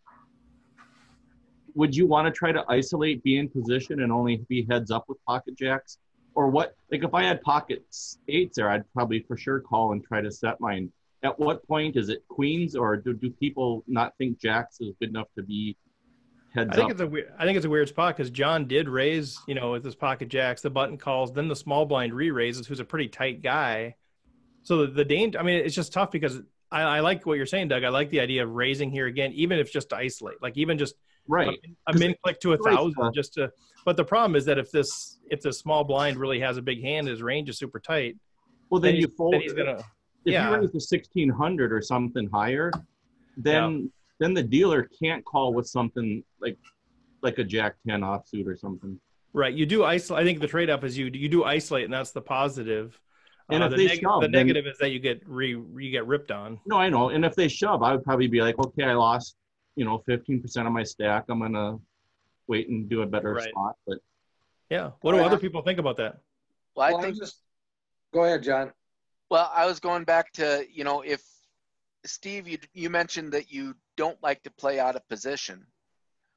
S5: Would you want to try to isolate, be in position, and only be heads up with pocket jacks? Or what? Like if I had pocket eights there, I'd probably for sure call and try to set mine at what point is it queens or do, do people not think jacks is good enough to be heads
S1: I think
S5: up?
S1: it's a weird. I think it's a weird spot because John did raise, you know, with his pocket jacks, the button calls, then the small blind re-raises, who's a pretty tight guy. So the, the danger. I mean, it's just tough because I, I like what you're saying, Doug. I like the idea of raising here again, even if just to isolate, like even just
S5: right.
S1: a, a min click to a thousand, just to. But the problem is that if this if the small blind really has a big hand, his range is super tight.
S5: Well, then,
S1: then
S5: you fold.
S1: then he's gonna.
S5: if
S1: yeah.
S5: you raise to sixteen hundred or something higher, then then the dealer can't call with something like like a jack ten offsuit or something.
S1: Right. You do isolate. I think the trade off is you you do isolate, and that's the positive.
S5: And
S1: Uh,
S5: if
S1: the,
S5: they
S1: neg-
S5: shove,
S1: the
S5: then-
S1: negative is that you get re you get ripped on.
S5: No, I know. And if they shove, I would probably be like, okay, I lost, you know, fifteen percent of my stack. I'm gonna wait and do a better
S1: Right.
S5: spot. But
S1: Yeah. What do
S3: yeah.
S1: other people think about that?
S7: Well, I
S3: Well, I'm
S7: think
S3: just go ahead, John.
S7: Well, I was going back to, you know, if Steve, you, you mentioned that you don't like to play out of position.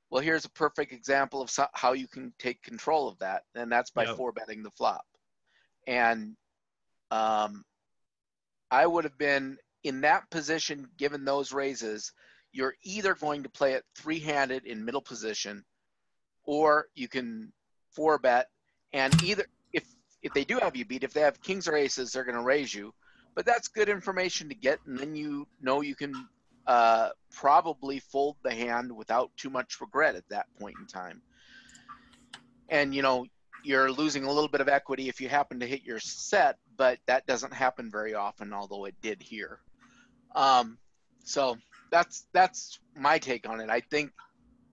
S7: Well, here's a perfect example of so, how you can take control of that, and that's by
S1: Yep.
S7: four betting the flop. And um, I would have been in that position given those raises. You're either going to play it three handed in middle position, or you can four bet, and either if if they do have you beat, if they have kings or aces, they're going to raise you. But that's good information to get, and then you know you can uh, probably fold the hand without too much regret at that point in time. And you know you're losing a little bit of equity if you happen to hit your set, but that doesn't happen very often, although it did here. Um, so that's that's my take on it. I think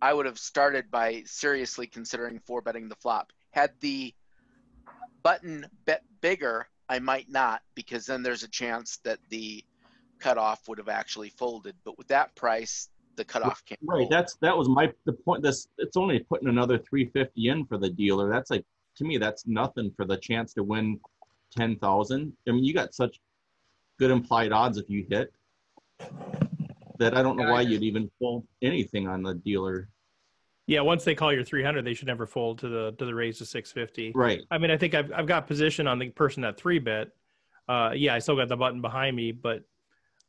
S7: I would have started by seriously considering four betting the flop. Had the button bet bigger, I might not, because then there's a chance that the cutoff would have actually folded. But with that price, the cutoff can't.
S5: right,
S7: fold.
S5: that's that was my the point. This it's only putting another three fifty in for the dealer. That's like to me, that's nothing for the chance to win ten thousand. I mean, you got such good implied odds if you hit that I don't know why you'd even fold anything on the dealer.
S1: Yeah, once they call your 300, they should never fold to the to the raise to 650.
S5: Right.
S1: I mean, I think I've I've got position on the person at three bet. Uh, yeah, I still got the button behind me, but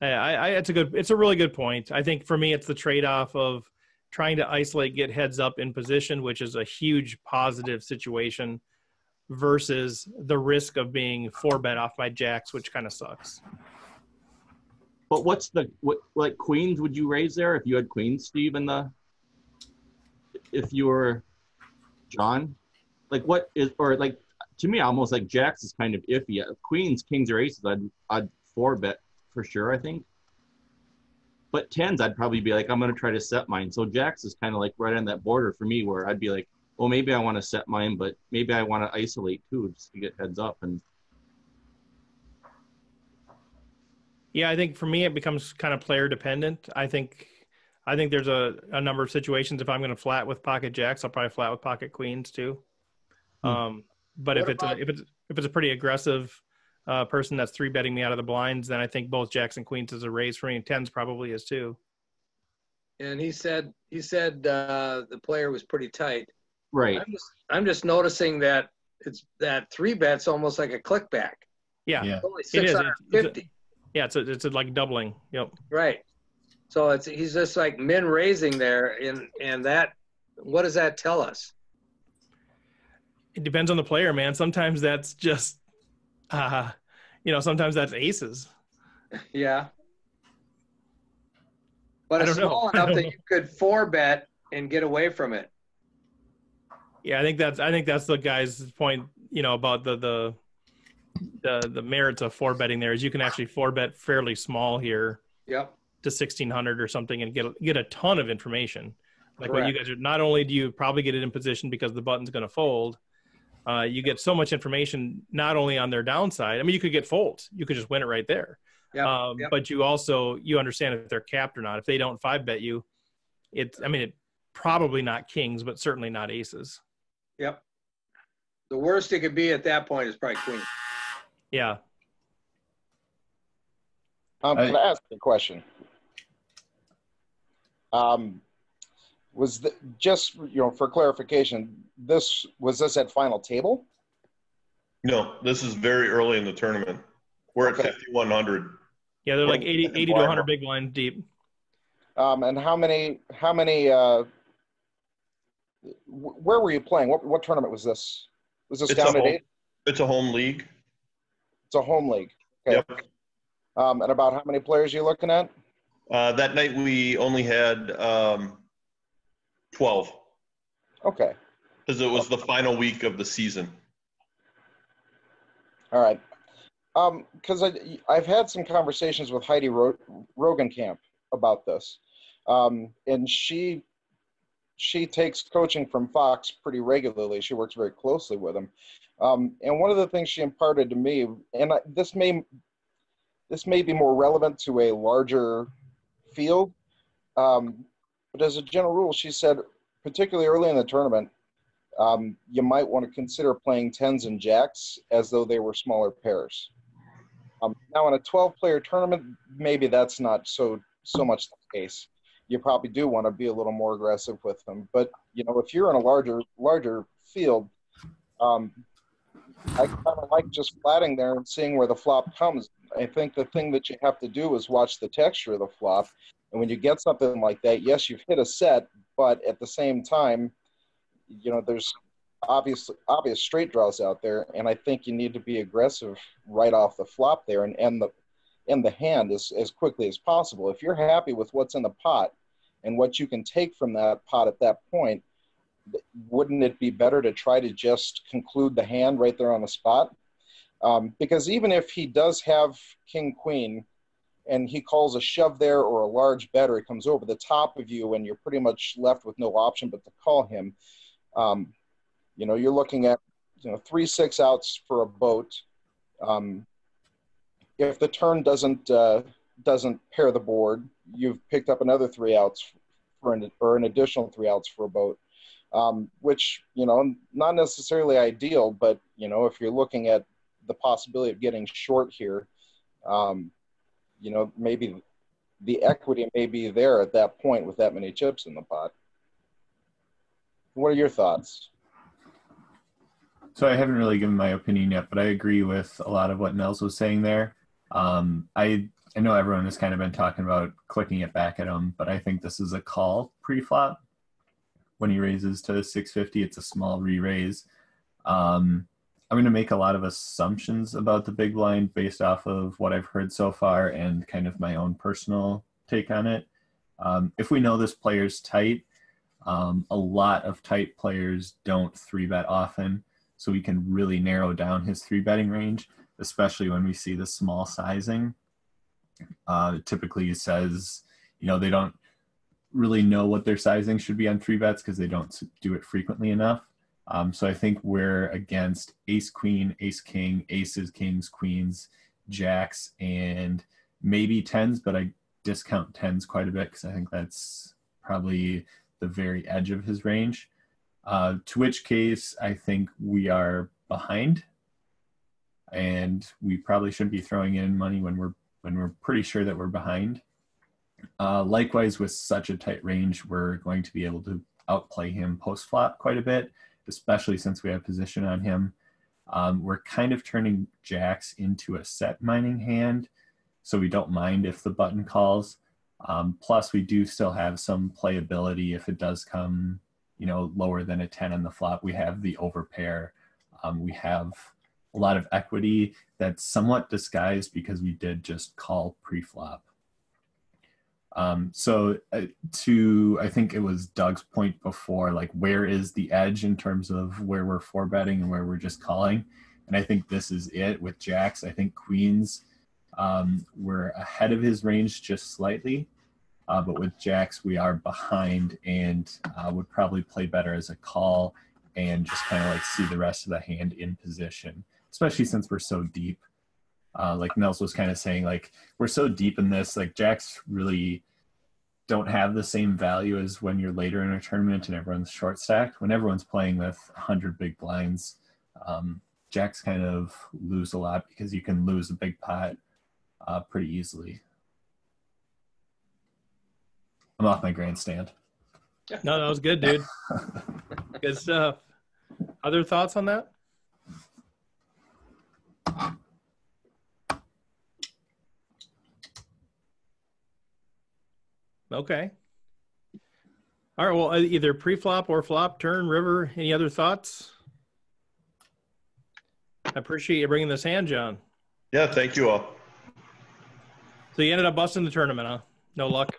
S1: I, I, it's a good, it's a really good point. I think for me, it's the trade off of trying to isolate, get heads up in position, which is a huge positive situation, versus the risk of being four bet off my jacks, which kind of sucks.
S5: But what's the what like queens would you raise there if you had queens, Steve, in the if you were John? Like what is or like to me almost like jacks is kind of iffy. Uh, queens, kings, or aces, I'd I'd four bet for sure, I think. But tens, I'd probably be like, I'm gonna try to set mine. So jacks is kind of like right on that border for me where I'd be like, well, maybe I want to set mine, but maybe I want to isolate too, just to get heads up. And
S1: Yeah, I think for me it becomes kind of player dependent. I think I think there's a, a number of situations if I'm going to flat with pocket jacks, I'll probably flat with pocket queens too.
S5: Hmm.
S1: Um, but if
S3: What
S1: it's a, if it's if it's a pretty aggressive uh, person that's three betting me out of the blinds, then I think both jacks and queens is a raise for me, and tens probably is too.
S3: And he said he said uh, the player was pretty tight.
S5: right,
S3: I'm just I'm just noticing that it's that three bet's almost like a click back.
S1: Yeah,
S6: Yeah.
S3: It's only
S1: It is.
S3: six
S1: It's-
S3: hundred
S1: it's a-
S3: fifty.
S1: yeah, it's a, it's a, like doubling. Yep.
S3: Right. So it's he's just like men raising there, and and that what does that tell us?
S1: It depends on the player, man. Sometimes that's just, uh, you know, sometimes that's aces.
S3: Yeah. But it's small enough that you could four bet and get away from it.
S1: Yeah, I think that's I think that's the guy's point. You know about the the the the merits of four betting. There is you can actually four bet fairly small here
S3: Yep.
S1: To sixteen hundred or something and get a- get a ton of information. Like what you guys are. Not only do you probably get it in position because the button's going to fold, uh, you get so much information not only on their downside. I mean, you could get folds. You could just win it right there.
S3: Yep.
S1: um,
S3: yep.
S1: But you also you understand if they're capped or not. If they don't five bet you, it's I mean it probably not kings, but certainly not aces.
S3: Yep. The worst it could be at that point is probably queen.
S1: Yeah.
S8: Um,
S6: I-
S8: can I ask a question? Um, was the, just you know for clarification, this was this at final table?
S2: No, this is very early in the tournament. We're at 5100.
S1: Yeah, they're like
S2: Yeah,
S1: 80, 80 to 100 big blinds deep.
S8: Um, and how many how many uh, where were you playing? What what tournament was this? Was this
S2: It's a
S8: down at
S2: home-
S8: eight?
S2: It's a home league.
S8: It's a home league. Okay.
S2: Yep.
S8: Um, and about how many players are you looking at?
S2: Uh, that night we only had um, 12
S8: Okay.
S2: because it was the final week of the season.
S8: All right. Because I I've had some conversations with Heidi Ro- Rogenkamp about this, um, and she she takes coaching from Fox pretty regularly. She works very closely with him, um, and one of the things she imparted to me, and I, this may this may be more relevant to a larger field, um, but as a general rule, she said, particularly early in the tournament, um, you might want to consider playing tens and jacks as though they were smaller pairs. Um, now, in a 12-player tournament, maybe that's not so so much the case. You probably do want to be a little more aggressive with them, but you know, if you're in a larger larger field, um, I kind of like just flatting there and seeing where the flop comes. I think the thing that you have to do is watch the texture of the flop, and when you get something like that, yes, you've hit a set, but at the same time, you know, there's obvious obvious straight draws out there, and I think you need to be aggressive right off the flop there and end the end the hand as, as quickly as possible. If you're happy with what's in the pot and what you can take from that pot at that point, wouldn't it be better to try to just conclude the hand right there on the spot? Um, because even if he does have king queen and he calls a shove there or a large bet or he comes over the top of you and you're pretty much left with no option but to call him, um, you know, you're looking at you know three six outs for a boat. Um, if the turn doesn't uh, doesn't pair the board, you've picked up another three outs for an or an additional three outs for a boat, um, which you know not necessarily ideal, but you know if you're looking at the possibility of getting short here, um, you know, maybe the equity may be there at that point with that many chips in the pot. What are your thoughts?
S6: So I haven't really given my opinion yet, but I agree with a lot of what Nels was saying there. Um, I I know everyone has kind of been talking about clicking it back at him, but I think this is a call pre-flop. When he raises to 650, it's a small re-raise. Um, I'm going to make a lot of assumptions about the big blind based off of what I've heard so far and kind of my own personal take on it. Um, if we know this player's tight, um, a lot of tight players don't three bet often, so we can really narrow down his three betting range, especially when we see the small sizing uh, typically says, you know, they don't really know what their sizing should be on three bets because they don't do it frequently enough. Um, so I think we're against ace queen, ace king, aces, kings, queens, jacks, and maybe tens, but I discount tens quite a bit because I think that's probably the very edge of his range. Uh, to which case, I think we are behind, and we probably shouldn't be throwing in money when we're when we're pretty sure that we're behind. Uh, likewise, with such a tight range, we're going to be able to outplay him post flop quite a bit, especially since we have position on him. Um, we're kind of turning jacks into a set mining hand, so we don't mind if the button calls. Um, plus, we do still have some playability if it does come, you know, lower than a 10 on the flop. We have the overpair. Um, we have a lot of equity that's somewhat disguised because we did just call pre-flop. Um, so uh, to, I think it was Doug's point before, like where is the edge in terms of where we're four betting and where we're just calling? And I think this is it with jacks. I think queens um, we're ahead of his range just slightly, uh, but with jacks we are behind and uh, would probably play better as a call and just kind of like see the rest of the hand in position especially since we're so deep. Uh, like Nels was kind of saying, like we're so deep in this, like jacks really don't have the same value as when you're later in a tournament and everyone's short stacked. When everyone's playing with 100 big blinds, um, jacks kind of lose a lot because you can lose a big pot uh, pretty easily. I'm off my grandstand.
S1: No, that was good, dude. good stuff. Other thoughts on that? Okay. All right. Well, either pre-flop or flop, turn, river. Any other thoughts? I appreciate you bringing this hand, John.
S2: Yeah, thank you all.
S1: So you ended up busting the tournament, huh? No luck.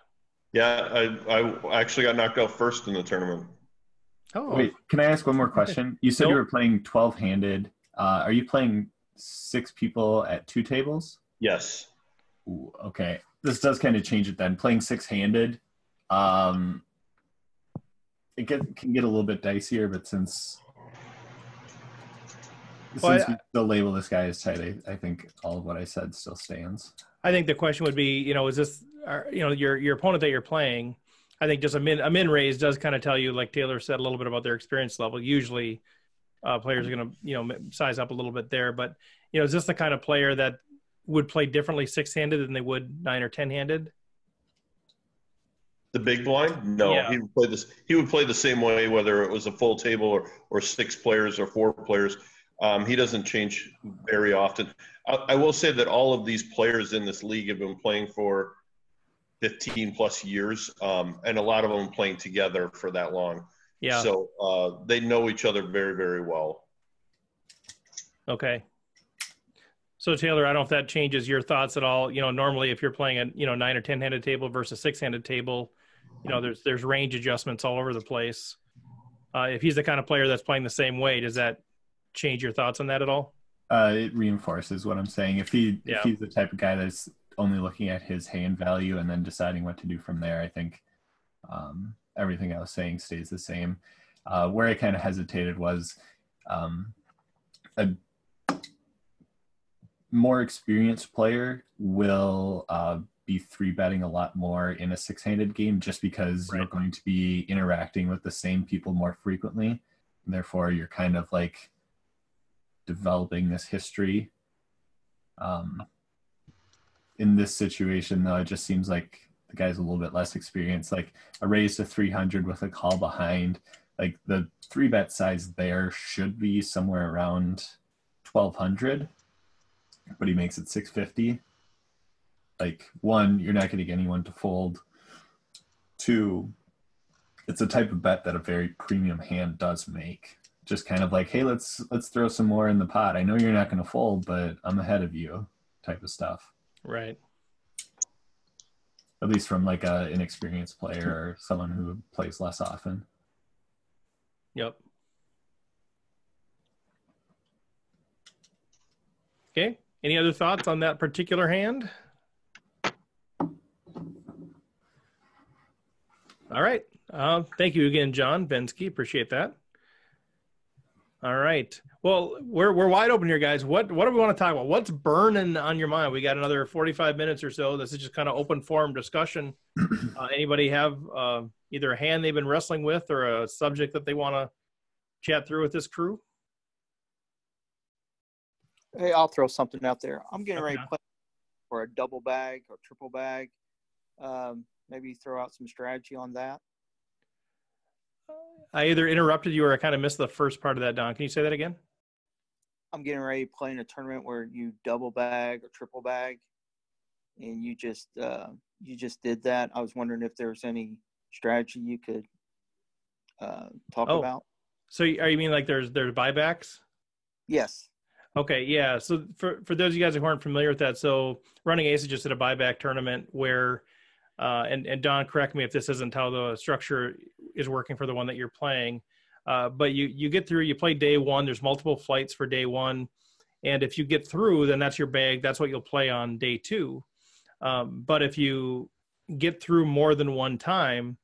S2: Yeah, I I actually got knocked out first in the tournament.
S6: Oh, wait. Can I ask one more question? You said nope. you were playing twelve-handed. Uh, are you playing six people at two tables?
S2: Yes.
S6: Ooh, okay. This does kind of change it then. Playing six handed, um, it get, can get a little bit dicier, but since well, since I, we still label this guy as tight, I, I, think all of what I said still stands.
S1: I think the question would be, you know, is this, you know, your your opponent that you're playing? I think just a min a min raise does kind of tell you, like Taylor said, a little bit about their experience level. Usually, uh, players are going to you know size up a little bit there. But you know, is this the kind of player that would play differently six handed than they would nine or ten handed?
S2: The big blind? No, yeah. he would play this. He would play the same way, whether it was a full table or or six players or four players. Um, he doesn't change very often. I, I will say that all of these players in this league have been playing for 15 plus years, um, and a lot of them playing together for that long.
S1: Yeah.
S2: So uh, they know each other very, very well.
S1: Okay. So Taylor, I don't know if that changes your thoughts at all. You know, normally if you're playing a you know nine or ten handed table versus six handed table, you know there's there's range adjustments all over the place. Uh, if he's the kind of player that's playing the same way, does that change your thoughts on that at all?
S6: Uh, it reinforces what I'm saying. If he yeah. if he's the type of guy that's only looking at his hand value and then deciding what to do from there, I think um, everything I was saying stays the same. Uh, where I kind of hesitated was um, a more experienced player will uh, be three betting a lot more in a six handed game just because right. you're going to be interacting with the same people more frequently. And therefore, you're kind of like developing this history Um, in this situation, though, it just seems like the guy's a little bit less experienced. Like a raise to 300 with a call behind, like the three bet size there should be somewhere around 1200, but he makes it 650. Like one, you're not getting anyone to fold. Two, it's a type of bet that a very premium hand does make. Just kind of like, hey, let's let's throw some more in the pot. I know you're not going to fold, but I'm ahead of you, type of stuff.
S1: Right.
S6: At least from like a inexperienced player or someone who plays less often.
S1: Yep. Okay. Any other thoughts on that particular hand? All right. Uh, thank you again, John Venzke. Appreciate that. All right. Well, we're we're wide open here, guys. What what do we want to talk about? What's burning on your mind? We got another forty five minutes or so. This is just kind of open forum discussion. Uh, anybody have uh, either a hand they've been wrestling with or a subject that they want to chat through with this crew?
S4: Hey, I'll throw something out there. I'm getting ready to play for a double bag or triple bag. Um, maybe throw out some strategy on that.
S1: I either interrupted you or I kind of missed the first part of that, Don. Can you say that again?
S4: I'm getting ready to play in a tournament where you double bag or triple bag, and you just uh, you just did that. I was wondering if there's any strategy you could uh, talk
S1: Oh.
S4: about.
S1: So, are you mean like there's there's buybacks?
S4: Yes.
S1: Okay, yeah. So for for those of you guys who aren't familiar with that, so Running Aces is just did a buyback tournament where, uh, and and Don, correct me if this isn't how the structure is working for the one that you're playing, uh, but you you get through, you play day one. There's multiple flights for day one, and if you get through, then that's your bag. That's what you'll play on day two. Um, but if you get through more than one time,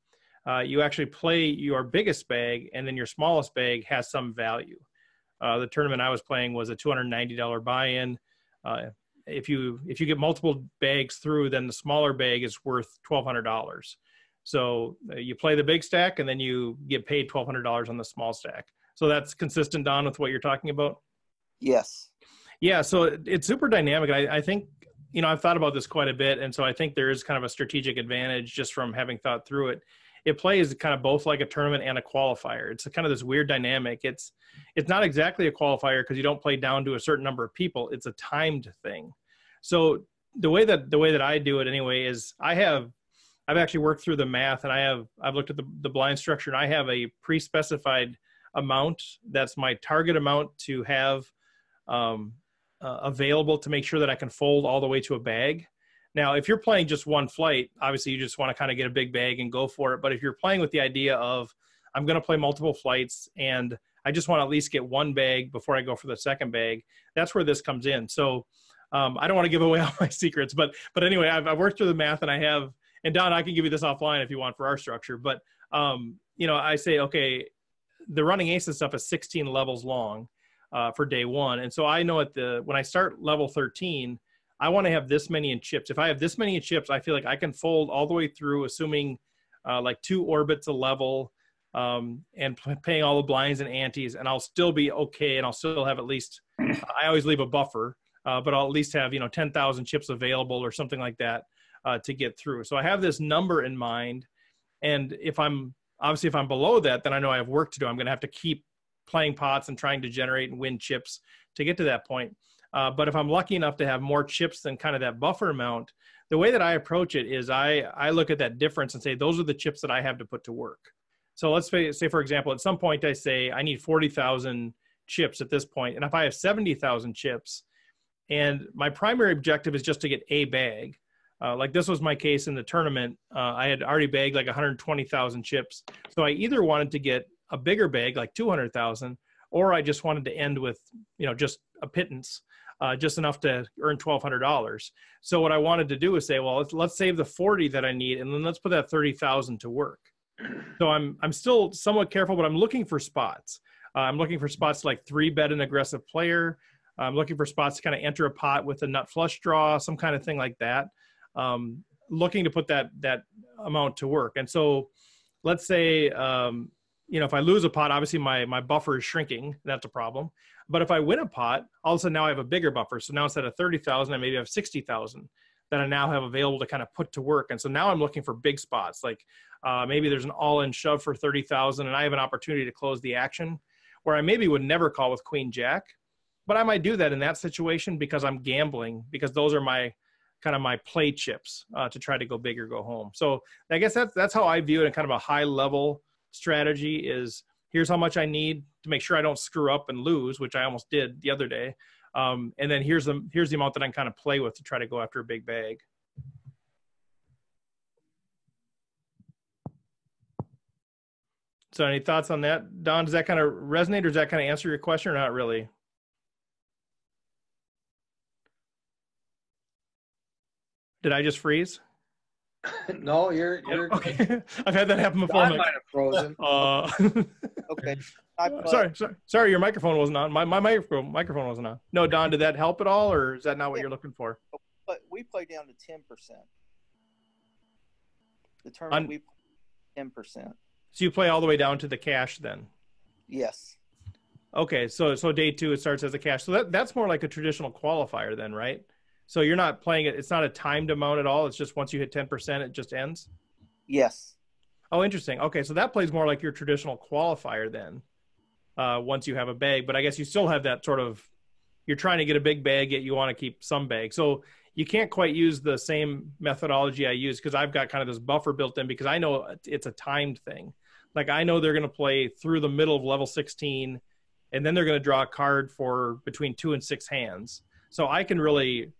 S1: uh, you actually play your biggest bag, and then your smallest bag has some value. Uh, the tournament I was playing was a $290 buy-in. Uh, if you if you get multiple bags through, then the smaller bag is worth $1,200. So uh, you play the big stack, and then you get paid $1,200 on the small stack. So that's consistent, Don, with what you're talking about.
S4: Yes.
S1: Yeah, so it- it's super dynamic. I, I think, you know, I've thought about this quite a bit. And so I think there is kind of a strategic advantage just from having thought through it. It plays kind of both like a tournament and a qualifier. It's kind of this weird dynamic. It's it's not exactly a qualifier because you don't play down to a certain number of people. It's a timed thing. So the way that the way that I do it anyway is I have I've actually worked through the math and I have I've looked at the, the blind structure and I have a pre-specified amount that's my target amount to have um, uh, available to make sure that I can fold all the way to a bag. Now, if you're playing just one flight, obviously you just want to kind of get a big bag and go for it. But if you're playing with the idea of I'm going to play multiple flights and I just want to at least get one bag before I go for the second bag, that's where this comes in. So um, I don't want to give away all my secrets, but but anyway, I've, I've worked through the math and I have. And Don, I can give you this offline if you want for our structure. But um, you know, I say okay, the running aces stuff is 16 levels long uh, for day one. And so I know at the when I start level 13, I want to have this many in chips. If I have this many in chips, I feel like I can fold all the way through, assuming uh, like two orbits a level, um, and p- paying all the blinds and antes, and I'll still be okay, and I'll still have at least. I always leave a buffer, uh, but I'll at least have you know 10,000 chips available or something like that uh, to get through. So I have this number in mind, and if I'm obviously if I'm below that, then I know I have work to do. I'm going to have to keep playing pots and trying to generate and win chips to get to that point. Uh, but if I'm lucky enough to have more chips than kind of that buffer amount, the way that I approach it is I I look at that difference and say those are the chips that I have to put to work. So let's say, say for example, at some point I say I need forty thousand chips at this point, and if I have seventy thousand chips, and my primary objective is just to get a bag. Uh, like this was my case in the tournament. Uh, I had already bagged like 120,000 chips. So I either wanted to get a bigger bag, like 200,000, or I just wanted to end with, you know, just a pittance, uh, just enough to earn $1,200. So what I wanted to do is say, well, let's, let's save the 40 that I need, and then let's put that 30,000 to work. So I'm, I'm still somewhat careful, but I'm looking for spots. Uh, I'm looking for spots like three bet an aggressive player. I'm looking for spots to kind of enter a pot with a nut flush draw, some kind of thing like that. Um, looking to put that that amount to work. And so, let's say um, you know, if I lose a pot, obviously my my buffer is shrinking. That's a problem. But if I win a pot, all of a sudden now I have a bigger buffer. So now instead of thirty thousand, I maybe have sixty thousand that I now have available to kind of put to work. And so now I'm looking for big spots. Like uh, maybe there's an all-in shove for thirty thousand, and I have an opportunity to close the action, where I maybe would never call with Queen Jack, but I might do that in that situation because I'm gambling because those are my kind of my play chips uh, to try to go big or go home. So I guess that's that's how I view it in kind of a high level strategy is here's how much I need to make sure I don't screw up and lose, which I almost did the other day. Um, and then here's the here's the amount that I can kind of play with to try to go after a big bag. So any thoughts on that, Don? Does that kind of resonate, or does that kind of answer your question, or not really? Did I just freeze?
S3: no, you're you're
S1: okay. I've had that happen before.
S3: Don
S1: I'm
S3: might have frozen.
S1: uh,
S4: Okay. I play-
S1: sorry, sorry, sorry. Your microphone wasn't on. My my microphone microphone wasn't on. No, Don, did that help at all, or is that not what
S4: Yeah.
S1: you're looking for?
S4: But we play down to ten percent. The
S1: On-
S4: tournament we ten percent.
S1: So you play all the way down to the cash then.
S4: Yes.
S1: Okay, so so day two it starts as a cash. So that that's more like a traditional qualifier then, right? So you're not playing it. It's not a timed amount at all. It's just once you hit ten percent, it just ends.
S4: Yes.
S1: Oh, interesting. Okay, so that plays more like your traditional qualifier then. Uh, once you have a bag, but I guess you still have that sort of. You're trying to get a big bag, yet you want to keep some bag. So you can't quite use the same methodology I use because I've got kind of this buffer built in because I know it's a timed thing. Like I know they're going to play through the middle of level 16, and then they're going to draw a card for between two and six hands. So I can really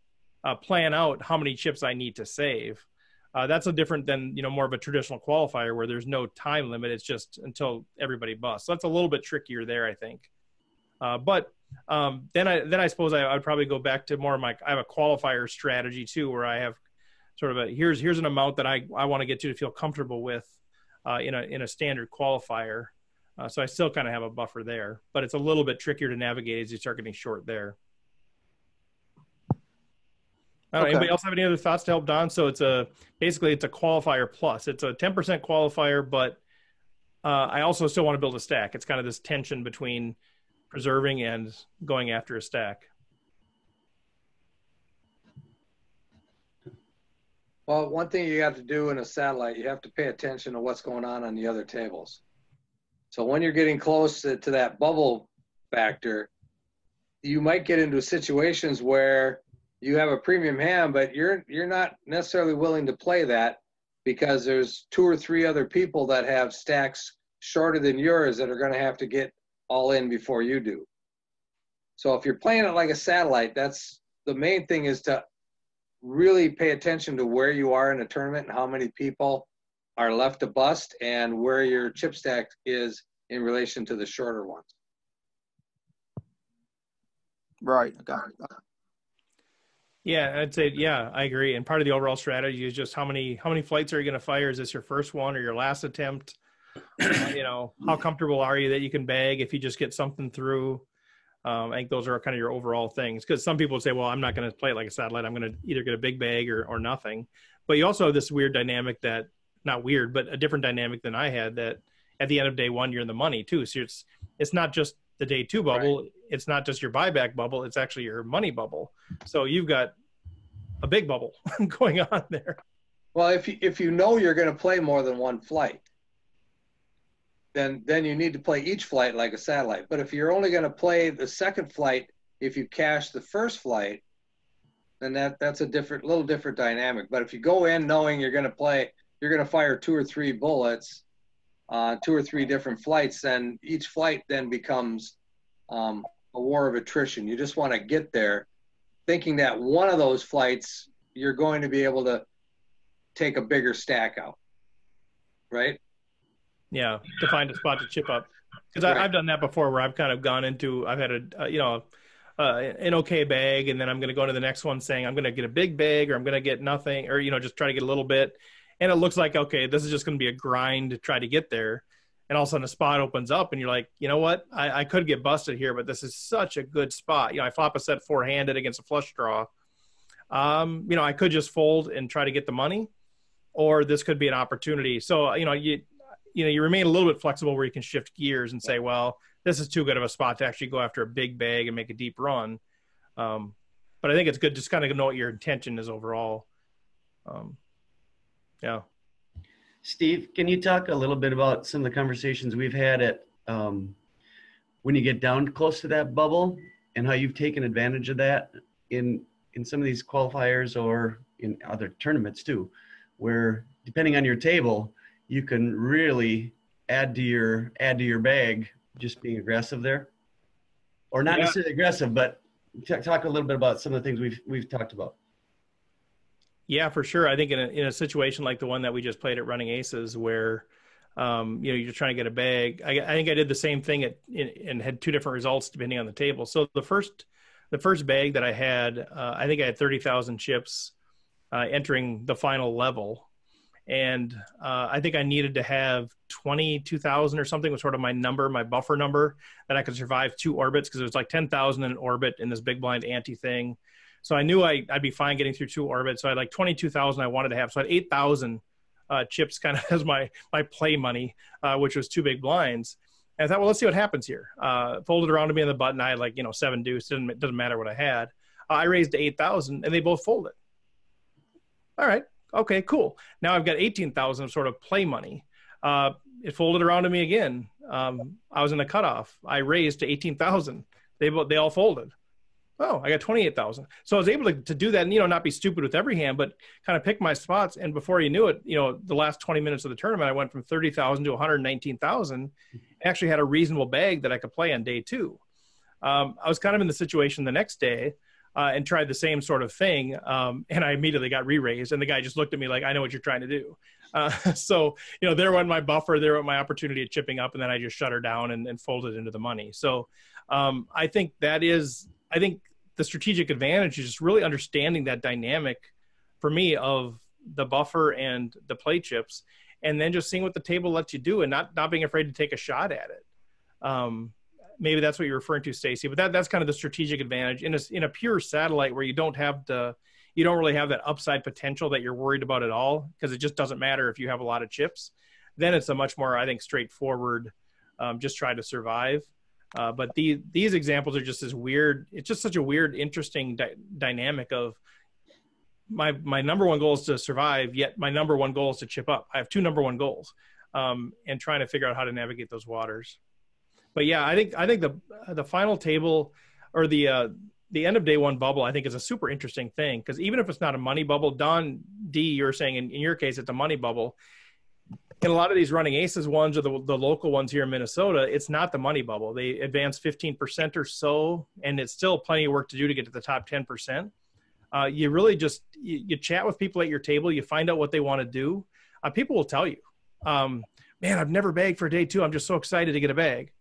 S1: uh, plan out how many chips I need to save. Uh, that's a different than you know more of a traditional qualifier where there's no time limit. It's just until everybody busts. So that's a little bit trickier there, I think. Uh, but um, then I then I suppose I, would probably go back to more of my I have a qualifier strategy too, where I have sort of a here's here's an amount that I I want to get to to feel comfortable with uh, in a in a standard qualifier. Uh, so I still kind of have a buffer there, but it's a little bit trickier to navigate as you start getting short there. I don't know,
S4: Okay.
S1: anybody else have any other thoughts to help Don? So it's a basically it's a qualifier plus. It's a 10% qualifier, but uh, I also still want to build a stack. It's kind of this tension between preserving and going after a stack.
S3: Well, one thing you have to do in a satellite, you have to pay attention to what's going on on the other tables. So when you're getting close to, to that bubble factor, you might get into situations where you have a premium hand, but you're you're not necessarily willing to play that because there's two or three other people that have stacks shorter than yours that are going to have to get all in before you do. So if you're playing it like a satellite, that's the main thing is to really pay attention to where you are in a tournament and how many people are left to bust and where your chip stack is in relation to the shorter ones.
S4: Right. Got it.
S1: Yeah, I'd say yeah, I agree. And part of the overall strategy is just how many how many flights are you going to fire? Is this your first one or your last attempt? Uh, you know, how comfortable are you that you can bag if you just get something through? Um, I think those are kind of your overall things because some people say, well, I'm not going to play it like a satellite. I'm going to either get a big bag or or nothing. But you also have this weird dynamic that not weird, but a different dynamic than I had that at the end of day one you're in the money too. So it's it's not just the day two bubble. It's not just your buyback bubble. It's actually your money bubble. So you've got a big bubble going on there.
S3: Well, if you, if you know you're going to play more than one flight, then then you need to play each flight like a satellite. But if you're only going to play the second flight, if you cash the first flight, then that that's a different, little different dynamic. But if you go in knowing you're going to play, you're going to fire two or three bullets on two or three different flights, then each flight then becomes um, a war of attrition. You just want to get there, thinking that one of those flights you're going to be able to take a bigger stack out, right?
S1: Yeah, to find a spot to chip up. Because
S3: Right.
S1: I've done that before, where I've kind of gone into, I've had a, uh, you know, uh, an okay bag, and then I'm going to go to the next one saying I'm going to get a big bag, or I'm going to get nothing, or you know, just try to get a little bit, and it looks like okay, this is just going to be a grind to try to get there, and all of a sudden a spot opens up, and you're like, you know what, I, I could get busted here, but this is such a good spot. You know, I flop a set four handed against a flush draw. Um, you know, I could just fold and try to get the money, or this could be an opportunity. So you know, you you know you remain a little bit flexible where you can shift gears and say, well, this is too good of a spot to actually go after a big bag and make a deep run. Um, but I think it's good just kind of know what your intention is overall. Um, yeah.
S9: Steve, can you talk a little bit about some of the conversations we've had at um, when you get down close to that bubble and how you've taken advantage of that in in some of these qualifiers or in other tournaments too, where depending on your table, you can really add to your add to your bag just being aggressive there, or not
S1: Yeah.
S9: necessarily aggressive, but talk a little bit about some of the things we've we've talked about.
S1: Yeah, for sure. I think in a, in a situation like the one that we just played at Running Aces, where um, you know you're trying to get a bag, I, I think I did the same thing at, and had two different results depending on the table. So the first the first bag that I had, uh, I think I had thirty thousand chips uh, entering the final level, and uh, I think I needed to have twenty two thousand or something was sort of my number, my buffer number that I could survive two orbits because it was like ten thousand in an orbit in this big blind ante thing. So I knew I, I'd be fine getting through two orbits. So I had like 22,000 I wanted to have. So I had 8,000 uh, chips kind of as my, my play money, uh, which was two big blinds. And I thought, well, let's see what happens here. Uh, folded around to me on the button. I had like, you know, seven deuce. Didn't, doesn't matter what I had. Uh, I raised to 8,000 and they both folded. All right. Okay, cool. Now I've got 18,000 of sort of play money. Uh, it folded around to me again. Um, I was in a cutoff. I raised to 18,000. They, they all folded oh, I got 28,000. So I was able to, to do that and, you know, not be stupid with every hand, but kind of pick my spots. And before you knew it, you know, the last 20 minutes of the tournament, I went from 30,000 to 119,000, actually had a reasonable bag that I could play on day two. Um, I was kind of in the situation the next day uh, and tried the same sort of thing. Um, and I immediately got re-raised and the guy just looked at me like, I know what you're trying to do. Uh, so, you know, there went my buffer, there went my opportunity at chipping up, and then I just shut her down and, and folded into the money. So um, I think that is, I think the strategic advantage is just really understanding that dynamic for me of the buffer and the play chips, and then just seeing what the table lets you do and not not being afraid to take a shot at it. Um, maybe that's what you're referring to, Stacy. But that that's kind of the strategic advantage in a in a pure satellite where you don't have the you don't really have that upside potential that you're worried about at all because it just doesn't matter if you have a lot of chips. Then it's a much more I think straightforward. Um, just try to survive. Uh, but these these examples are just as weird. It's just such a weird, interesting dy- dynamic of my my number one goal is to survive, yet my number one goal is to chip up. I have two number one goals, um, and trying to figure out how to navigate those waters. But yeah, I think I think the the final table or the uh, the end of day one bubble I think is a super interesting thing because even if it's not a money bubble, Don D, you're saying in, in your case it's a money bubble in a lot of these running aces ones or the, the local ones here in Minnesota, it's not the money bubble. They advance 15% or so, and it's still plenty of work to do to get to the top 10%. Uh, you really just, you, you, chat with people at your table, you find out what they want to do. Uh, people will tell you, um, man, I've never bagged for day two. I'm just so excited to get a bag.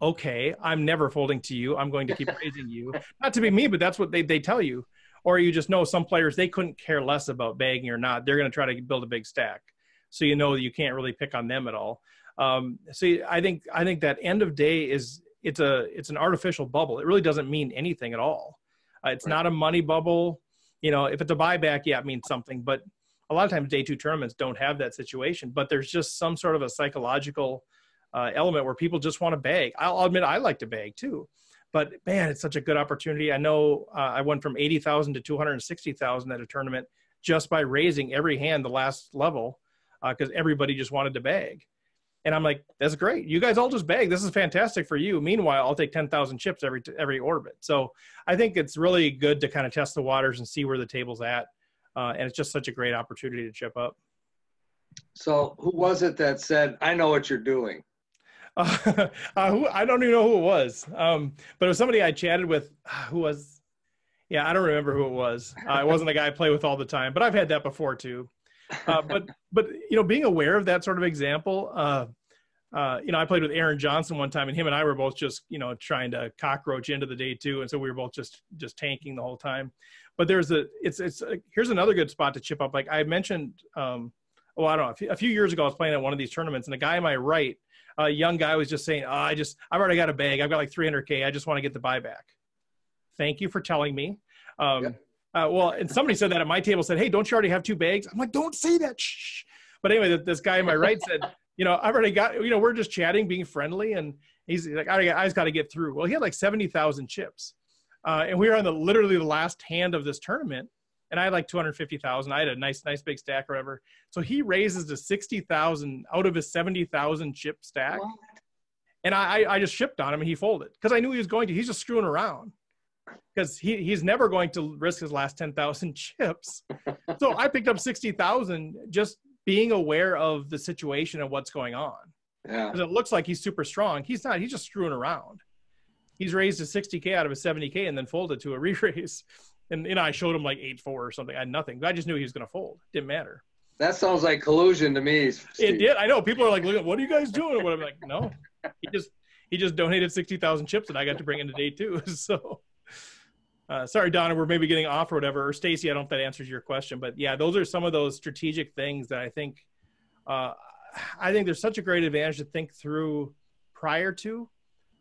S1: Okay, I'm never folding to you. I'm going to keep raising you. Not to be me, but that's what they, they tell you. Or you just know some players, they couldn't care less about bagging or not. They're going to try to build a big stack so you know you can't really pick on them at all. Um, so I think I think that end of day is it's a it's an artificial bubble. It really doesn't mean anything at all. Uh, it's right. not a money bubble. You know, if it's a buyback, yeah, it means something. But a lot of times, day two tournaments don't have that situation. But there's just some sort of a psychological uh, element where people just want to bag. I'll admit I like to bag too. But man, it's such a good opportunity. I know uh, I went from eighty thousand to two hundred sixty thousand at a tournament just by raising every hand the last level because uh, everybody just wanted to bag. And I'm like, that's great. You guys all just bag. This is fantastic for you. Meanwhile, I'll take 10,000 chips every every orbit. So I think it's really good to kind of test the waters and see where the table's at. Uh, and it's just such a great opportunity to chip up.
S3: So who was it that said, "I know what you're doing"?
S1: Uh, uh, who, I don't even know who it was, um, but it was somebody I chatted with. Who was? Yeah, I don't remember who it was. Uh, it wasn't a guy I play with all the time, but I've had that before too uh, but but you know, being aware of that sort of example, uh, uh, you know, I played with Aaron Johnson one time, and him and I were both just you know trying to cockroach into the day two, and so we were both just just tanking the whole time. But there's a it's it's a, here's another good spot to chip up. Like I mentioned, um, well, I don't know, a few, years ago I was playing at one of these tournaments, and a guy on my right, a young guy, was just saying, oh, I just I've already got a bag, I've got like 300k, I just want to get the buyback. Thank you for telling me. Um. Uh, well, and somebody said that at my table said, "Hey, don't you already have two bags?" I'm like, "Don't say that." Shh. But anyway, this guy on my right said, you know, I've already got, you know, we're just chatting, being friendly, and he's like, I, I just got to get through. Well, he had like seventy thousand chips, uh, and we were on the literally the last hand of this tournament, and I had like two hundred fifty thousand. I had a nice, nice big stack or whatever. So he raises to sixty thousand out of his seventy thousand chip stack,
S3: What?
S1: and I, I just shipped on him, and he folded because I knew he was going to. He's just screwing around because he, he's never going to risk his last 10,000 chips. so I picked up 60,000 just being aware of the situation and what's going on.
S3: Yeah.
S1: Because it looks like he's super strong. He's not, he's just screwing around. He's raised a 60K out of a 70K and then folded to a re raise. And, you know, I showed him like 8 4 or something. I had nothing. I just knew he was going to fold. Didn't matter.
S3: That sounds like collusion to me.
S1: It did. I know people are like, "Look, what are you guys doing?" What I'm like, no, he just he just donated sixty thousand chips, and I got to bring in today too. So, uh, sorry, Donna, we're maybe getting off or whatever. Or Stacy, I don't know if that answers your question, but yeah, those are some of those strategic things that I think. Uh, I think there's such a great advantage to think through prior to,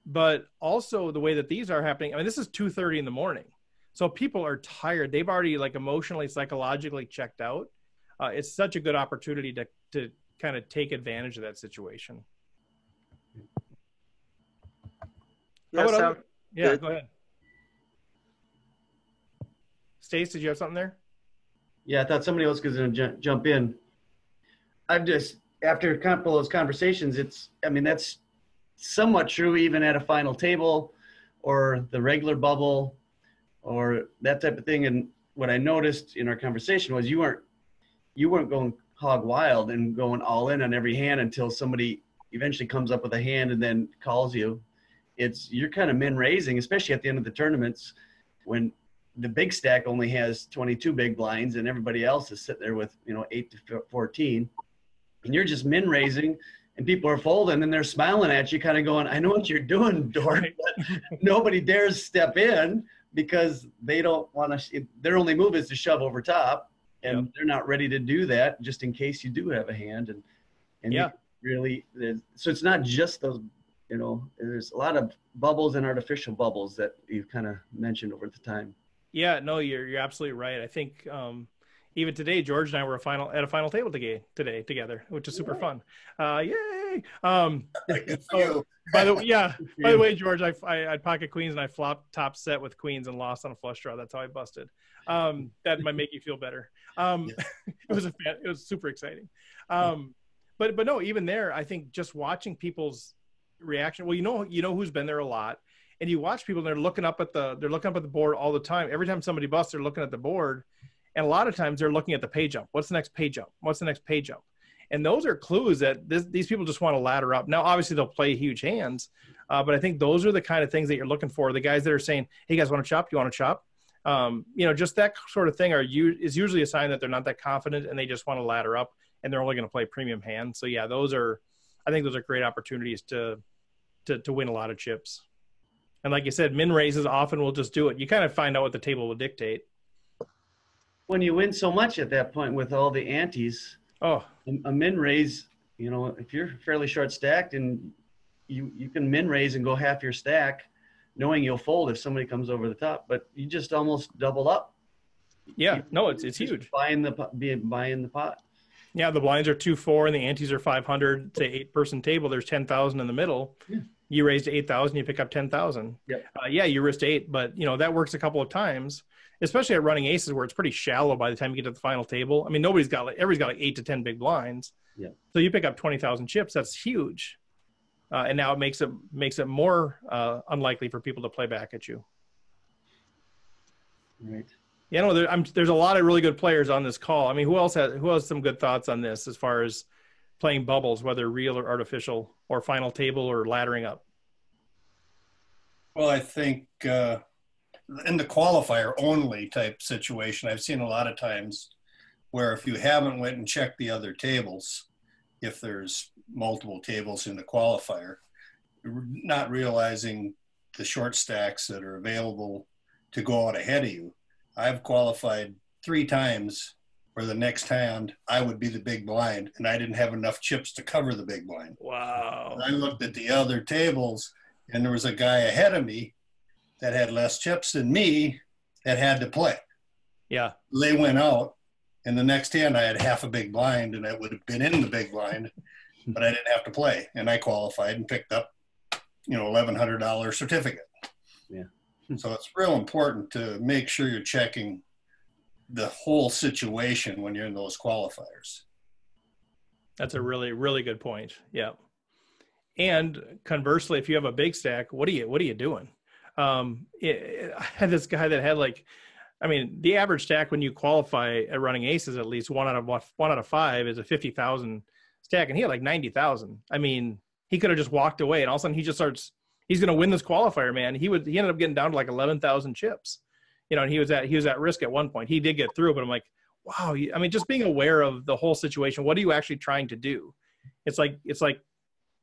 S1: but also the way that these are happening. I mean, this is two thirty in the morning, so people are tired. They've already like emotionally, psychologically checked out. Uh, it's such a good opportunity to to kind of take advantage of that situation.
S7: Yeah,
S1: How about
S7: sound-
S1: other- yeah,
S7: good.
S1: go ahead. Stace, did you have something there?
S9: Yeah, I thought somebody else was going to ju- jump in. I've just after a couple of those conversations, it's I mean that's somewhat true even at a final table or the regular bubble or that type of thing. And what I noticed in our conversation was you weren't you weren't going hog wild and going all in on every hand until somebody eventually comes up with a hand and then calls you. It's you're kind of min raising, especially at the end of the tournaments when the big stack only has 22 big blinds and everybody else is sitting there with you know 8 to 14 and you're just min raising and people are folding and they're smiling at you kind of going i know what you're doing dork but nobody dares step in because they don't want to their only move is to shove over top and
S1: Yep.
S9: they're not ready to do that just in case you do have a hand and and
S1: Yeah.
S9: really so it's not just those you know there's a lot of bubbles and artificial bubbles that you've kind of mentioned over the time
S1: Yeah, no, you're you're absolutely right. I think um, even today, George and I were a final at a final table today today together, which is super fun. Uh, yay! Um,
S10: you.
S1: by the yeah, by the way, George, I, I had pocket queens and I flopped top set with queens and lost on a flush draw. That's how I busted. Um, that might make you feel better. Um, it was a fan, it was super exciting. Um, but but no, even there, I think just watching people's reaction. Well, you know you know who's been there a lot, and you watch people. And they're looking up at the they're looking up at the board all the time. Every time somebody busts, they're looking at the board, and a lot of times they're looking at the pay jump. What's the next pay jump? What's the next pay jump? And those are clues that this, these people just want to ladder up. Now, obviously, they'll play huge hands, uh, but I think those are the kind of things that you're looking for. The guys that are saying, "Hey, guys, want to chop? You want to chop?" Um, you know, just that sort of thing are you is usually a sign that they're not that confident and they just want to ladder up and they're only going to play premium hands. So yeah, those are, I think those are great opportunities to, to to win a lot of chips. And like you said, min raises often will just do it. You kind of find out what the table will dictate.
S9: when you win so much at that point with all the antes,
S1: Oh,
S9: a min raise, you know, if you're fairly short stacked and you you can min raise and go half your stack, knowing you'll fold if somebody comes over the top, but you just almost double up.
S1: yeah, no, it's it's huge.
S9: Buying the buying the pot.
S1: Yeah, the blinds are two four and the antes are five hundred. Say eight person table. There's ten thousand in the middle.
S9: Yeah.
S1: You raised eight thousand. You pick up ten thousand.
S9: Yep.
S1: Uh, yeah, you risked eight, but you know that works a couple of times, especially at running aces where it's pretty shallow by the time you get to the final table. I mean, nobody's got like everybody's got like eight to ten big blinds.
S9: Yeah.
S1: So you pick up twenty thousand chips. That's huge. Uh, and now it makes it makes it more uh, unlikely for people to play back at you.
S9: Right.
S1: Yeah, no, there, I'm, there's a lot of really good players on this call. I mean, who else has who has some good thoughts on this as far as playing bubbles, whether real or artificial, or final table or laddering up?
S10: Well, I think uh, in the qualifier only type situation, I've seen a lot of times where if you haven't went and checked the other tables, if there's multiple tables in the qualifier, not realizing the short stacks that are available to go out ahead of you. I've qualified three times where the next hand I would be the big blind and I didn't have enough chips to cover the big blind.
S1: Wow.
S10: I looked at the other tables, and there was a guy ahead of me that had less chips than me that had to play.
S1: Yeah.
S10: They went out, and the next hand I had half a big blind, and I would have been in the big blind. but I didn't have to play, and I qualified and picked up, you know, eleven hundred dollar certificate.
S9: Yeah.
S10: so it's real important to make sure you're checking the whole situation when you're in those qualifiers.
S1: That's a really, really good point. Yeah. And conversely, if you have a big stack, what are you what are you doing? Um, it, I had this guy that had like, I mean, the average stack when you qualify at running aces, at least one out of one out of five is a fifty thousand stack, and he had like ninety thousand. I mean, he could have just walked away, and all of a sudden he just starts. He's going to win this qualifier, man. He would. He ended up getting down to like eleven thousand chips, you know, and he was at he was at risk at one point. He did get through, but I'm like, wow. I mean, just being aware of the whole situation. What are you actually trying to do? It's like it's like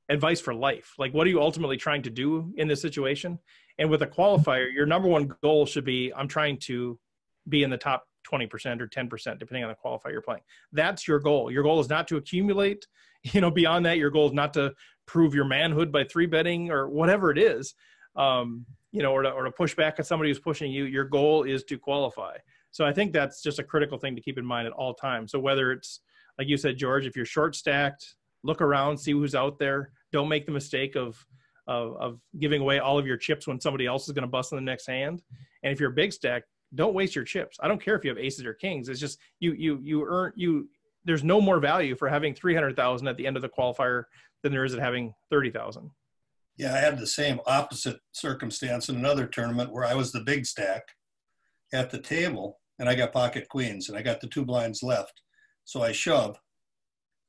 S1: advice for life. Like, what are you ultimately trying to do in this situation? And with a qualifier, your number one goal should be I'm trying to be in the top 20% or 10%, depending on the qualifier you're playing. That's your goal. Your goal is not to accumulate. You know, beyond that, your goal is not to prove your manhood by three betting or whatever it is. Um, you know, or to, or to push back at somebody who's pushing you. Your goal is to qualify. So I think that's just a critical thing to keep in mind at all times. So whether it's like you said, George, if you're short stacked, look around, see who's out there. Don't make the mistake of of, of giving away all of your chips when somebody else is going to bust in the next hand. And if you're a big stack, don't waste your chips. I don't care if you have aces or kings. It's just you you you earn you. There's no more value for having three hundred thousand at the end of the qualifier than there is at having thirty thousand.
S10: Yeah, I had the same opposite circumstance in another tournament where I was the big stack at the table and I got pocket queens and I got the two blinds left. So I shove.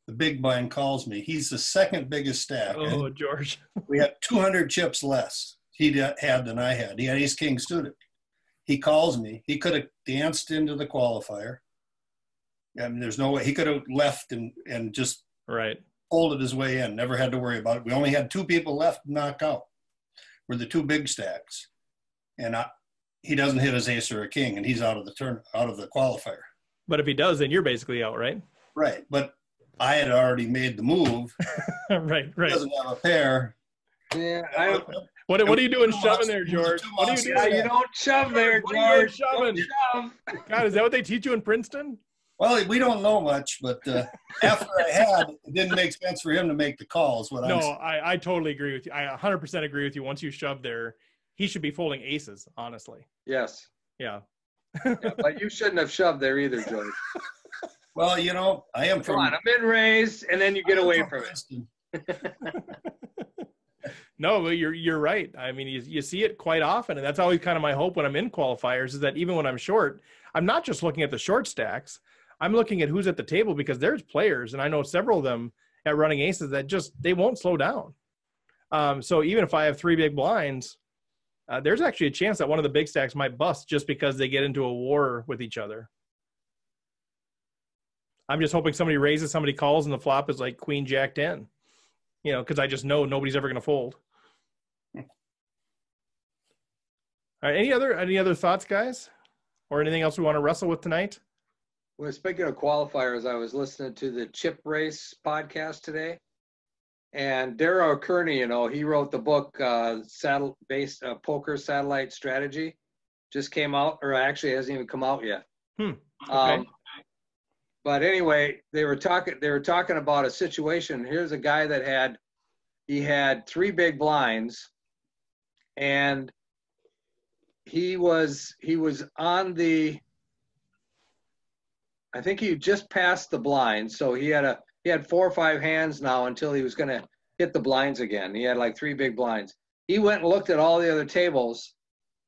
S10: The big blind calls me. He's the second biggest stack.
S1: Oh, George.
S10: we had 200 chips less he had than I had. He had ace king suited. He calls me. He could have danced into the qualifier. I mean, there's no way he could have left and and just
S1: right
S10: folded his way in. Never had to worry about it. We only had two people left to knock out. Were the two big stacks, and I, he doesn't hit his ace or a king, and he's out of the turn, out of the qualifier.
S1: But if he does, then you're basically out, right?
S10: Right. But I had already made the move.
S1: right. Right.
S10: He doesn't have a pair.
S3: Yeah. I,
S1: what, what are you doing shoving there, George? What are you doing?
S3: yeah, you don't shove there,
S1: What are you
S3: George.
S1: shoving?
S3: Don't shove.
S1: God, is that what they teach you in Princeton?
S10: Well, we don't know much, but uh, after I had, it didn't make sense for him to make the calls. What
S1: No,
S10: I'm
S1: I, I totally agree with you. I 100% agree with you. Once you shove there, he should be folding aces, honestly.
S3: Yes.
S1: Yeah.
S3: Yeah, but you shouldn't have shoved there either, George.
S10: well, you know, I am
S3: Come
S10: from.
S3: on, I'm in raised, and then you get away
S10: from
S3: from it.
S1: No, but you're you're right. I mean, you, you see it quite often, and that's always kind of my hope when I'm in qualifiers is that even when I'm short, I'm not just looking at the short stacks. I'm looking at who's at the table because there's players, and I know several of them at running aces that just they won't slow down. Um, so even if I have three big blinds, uh, there's actually a chance that one of the big stacks might bust just because they get into a war with each other. I'm just hoping somebody raises, somebody calls, and the flop is like Queen Jack ten, you know, because I just know nobody's ever going to fold. All right, any other any other thoughts, guys, or anything else we want to wrestle with tonight?
S3: Well, speaking of qualifiers, I was listening to the Chip Race podcast today, and Dara O'Kearney, you know, he wrote the book uh, "Saddle Based uh, Poker Satellite Strategy." Just came out, or actually hasn't even come out yet.
S1: Hmm.
S3: Um, but anyway, they were talking. They were talking about a situation. Here's a guy that had he had three big blinds, and he was he was on the. I think he just passed the blinds, so he had a he had four or five hands now until he was going to hit the blinds again. He had like three big blinds. He went and looked at all the other tables,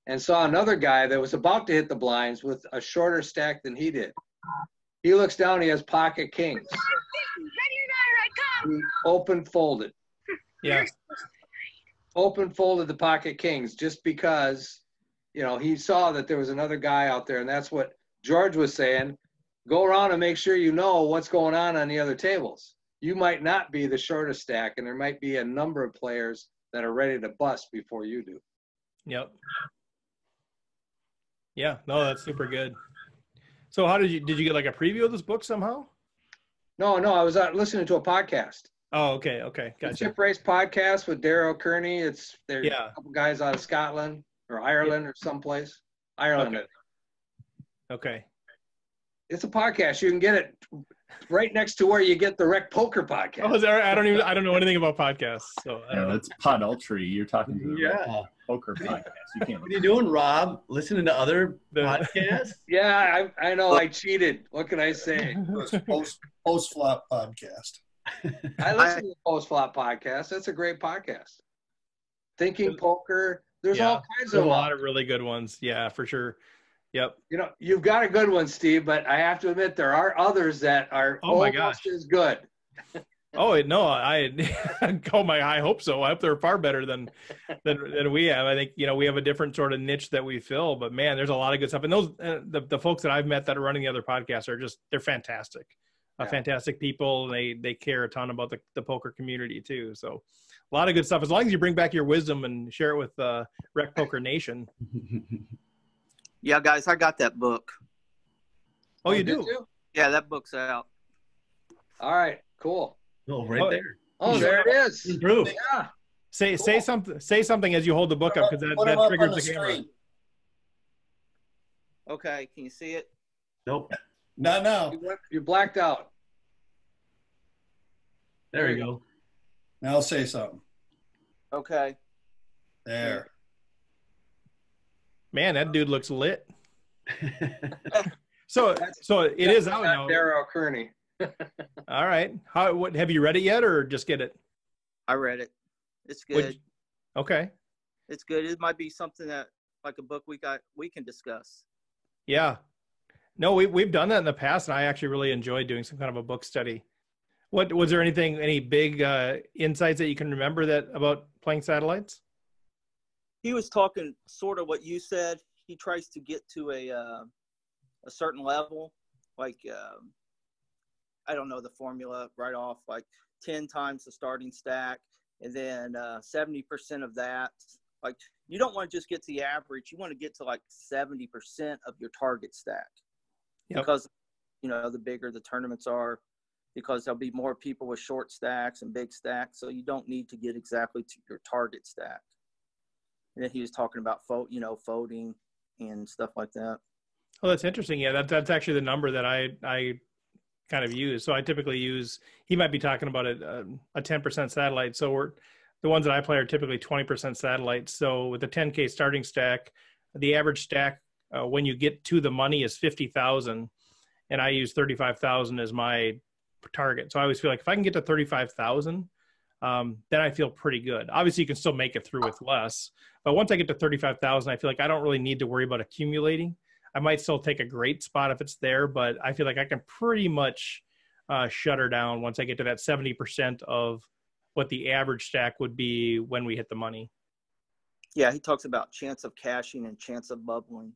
S3: and saw another guy that was about to hit the blinds with a shorter stack than he did. He looks down, he has pocket kings. He open folded.
S1: Yeah.
S3: Open folded the pocket kings just because, you know, he saw that there was another guy out there, and that's what George was saying. Go around and make sure you know what's going on on the other tables. You might not be the shortest stack, and there might be a number of players that are ready to bust before you do.
S1: Yep. Yeah, no, that's super good. So how did you did you get like a preview of this book somehow?
S3: No, no, I was uh, listening to a podcast.
S1: Oh, okay, okay,
S3: The
S1: gotcha.
S3: Chip Race podcast with Dara O'Kearney. It's there's
S1: Yeah.
S3: a couple guys out of Scotland or Ireland or someplace. Ireland.
S1: Okay. Okay.
S3: It's a podcast. You can get it right next to where you get the Rec Poker podcast.
S1: Oh, is there, I don't even I don't know anything about podcasts, so I
S6: You
S1: don't
S6: know,
S1: know.
S6: it's Pod Ultra. You're talking to the
S9: Yeah.
S6: poker podcast. You can't.
S9: What are you doing, Rob? Listening to other
S1: The-
S9: podcasts?
S3: Yeah, I, I know I cheated. What can I say?
S10: Post post flop podcast.
S3: I listen to the Post Flop podcast. That's a great podcast. Thinking Poker. There's
S1: Yeah.
S3: all kinds
S1: There's
S3: of
S1: a lot of really good ones. Yeah, for sure. Yep.
S3: You know, you've got a good one, Steve, but I have to admit there are others that are
S1: Oh my
S3: almost
S1: gosh.
S3: as good.
S1: Oh no, I oh my, I hope so. I hope they're far better than than than we have. I think you know we have a different sort of niche that we fill, but man, there's a lot of good stuff. And those uh, the the folks that I've met that are running the other podcasts are just they're fantastic, uh,
S3: Yeah.
S1: fantastic people. They they care a ton about the the poker community too. So a lot of good stuff. As long as you bring back your wisdom and share it with uh, Rec Poker Nation.
S4: Yeah, guys, I got that book.
S1: Oh, oh
S3: you
S1: do?
S3: you?
S4: Yeah, that book's out.
S3: All right, cool.
S9: oh, right
S1: Oh,
S9: there.
S3: Oh,
S1: You
S3: there it is.
S9: Improve.
S3: Yeah.
S1: Say say something say something as you hold the book up because that,
S10: Put
S1: that triggers the
S10: the
S1: camera.
S10: screen.
S4: Okay, can you see it?
S9: Nope.
S10: Not now.
S3: You, went, you blacked out.
S9: There you go.
S10: Now say something.
S4: Okay.
S10: There.
S1: Man, that dude looks lit. So so it is out
S3: Not
S1: now.
S3: Dara O'Kearney.
S1: All right. How what have you read it yet or just get it?
S4: I read it. It's good.
S1: Would- Okay.
S4: It's good. It might be something that like a book we got we can discuss.
S1: Yeah. No, we we've done that in the past and I actually really enjoyed doing some kind of a book study. What was there anything any big uh insights that you can remember that about playing satellites?
S4: He was talking sort of what you said. He tries to get to a uh, a certain level, like um, I don't know the formula right off, like ten times the starting stack, and then uh, seventy percent of that. Like you don't want to just get to the average. You want to get to like seventy percent of your target stack,
S1: Yep.
S4: because you know the bigger the tournaments are, because there'll be more people with short stacks and big stacks. So you don't need to get exactly to your target stack. And then he was talking about fold, you know, folding and stuff like that.
S1: Oh, that's interesting. Yeah, that, that's actually the number that I I kind of use. So I typically use. He might be talking about a a ten percent satellite. So we're the ones that I play are typically twenty percent satellites. So with the ten k starting stack, the average stack uh, when you get to the money is fifty thousand, and I use thirty five thousand as my target. So I always feel like if I can get to thirty five thousand. Um, then I feel pretty good. Obviously, you can still make it through with less, but once I get to thirty-five thousand, I feel like I don't really need to worry about accumulating. I might still take a great spot if it's there, but I feel like I can pretty much uh, shut her down once I get to that 70% of what the average stack would be when we hit the money.
S4: Yeah, he talks about chance of cashing and chance of bubbling.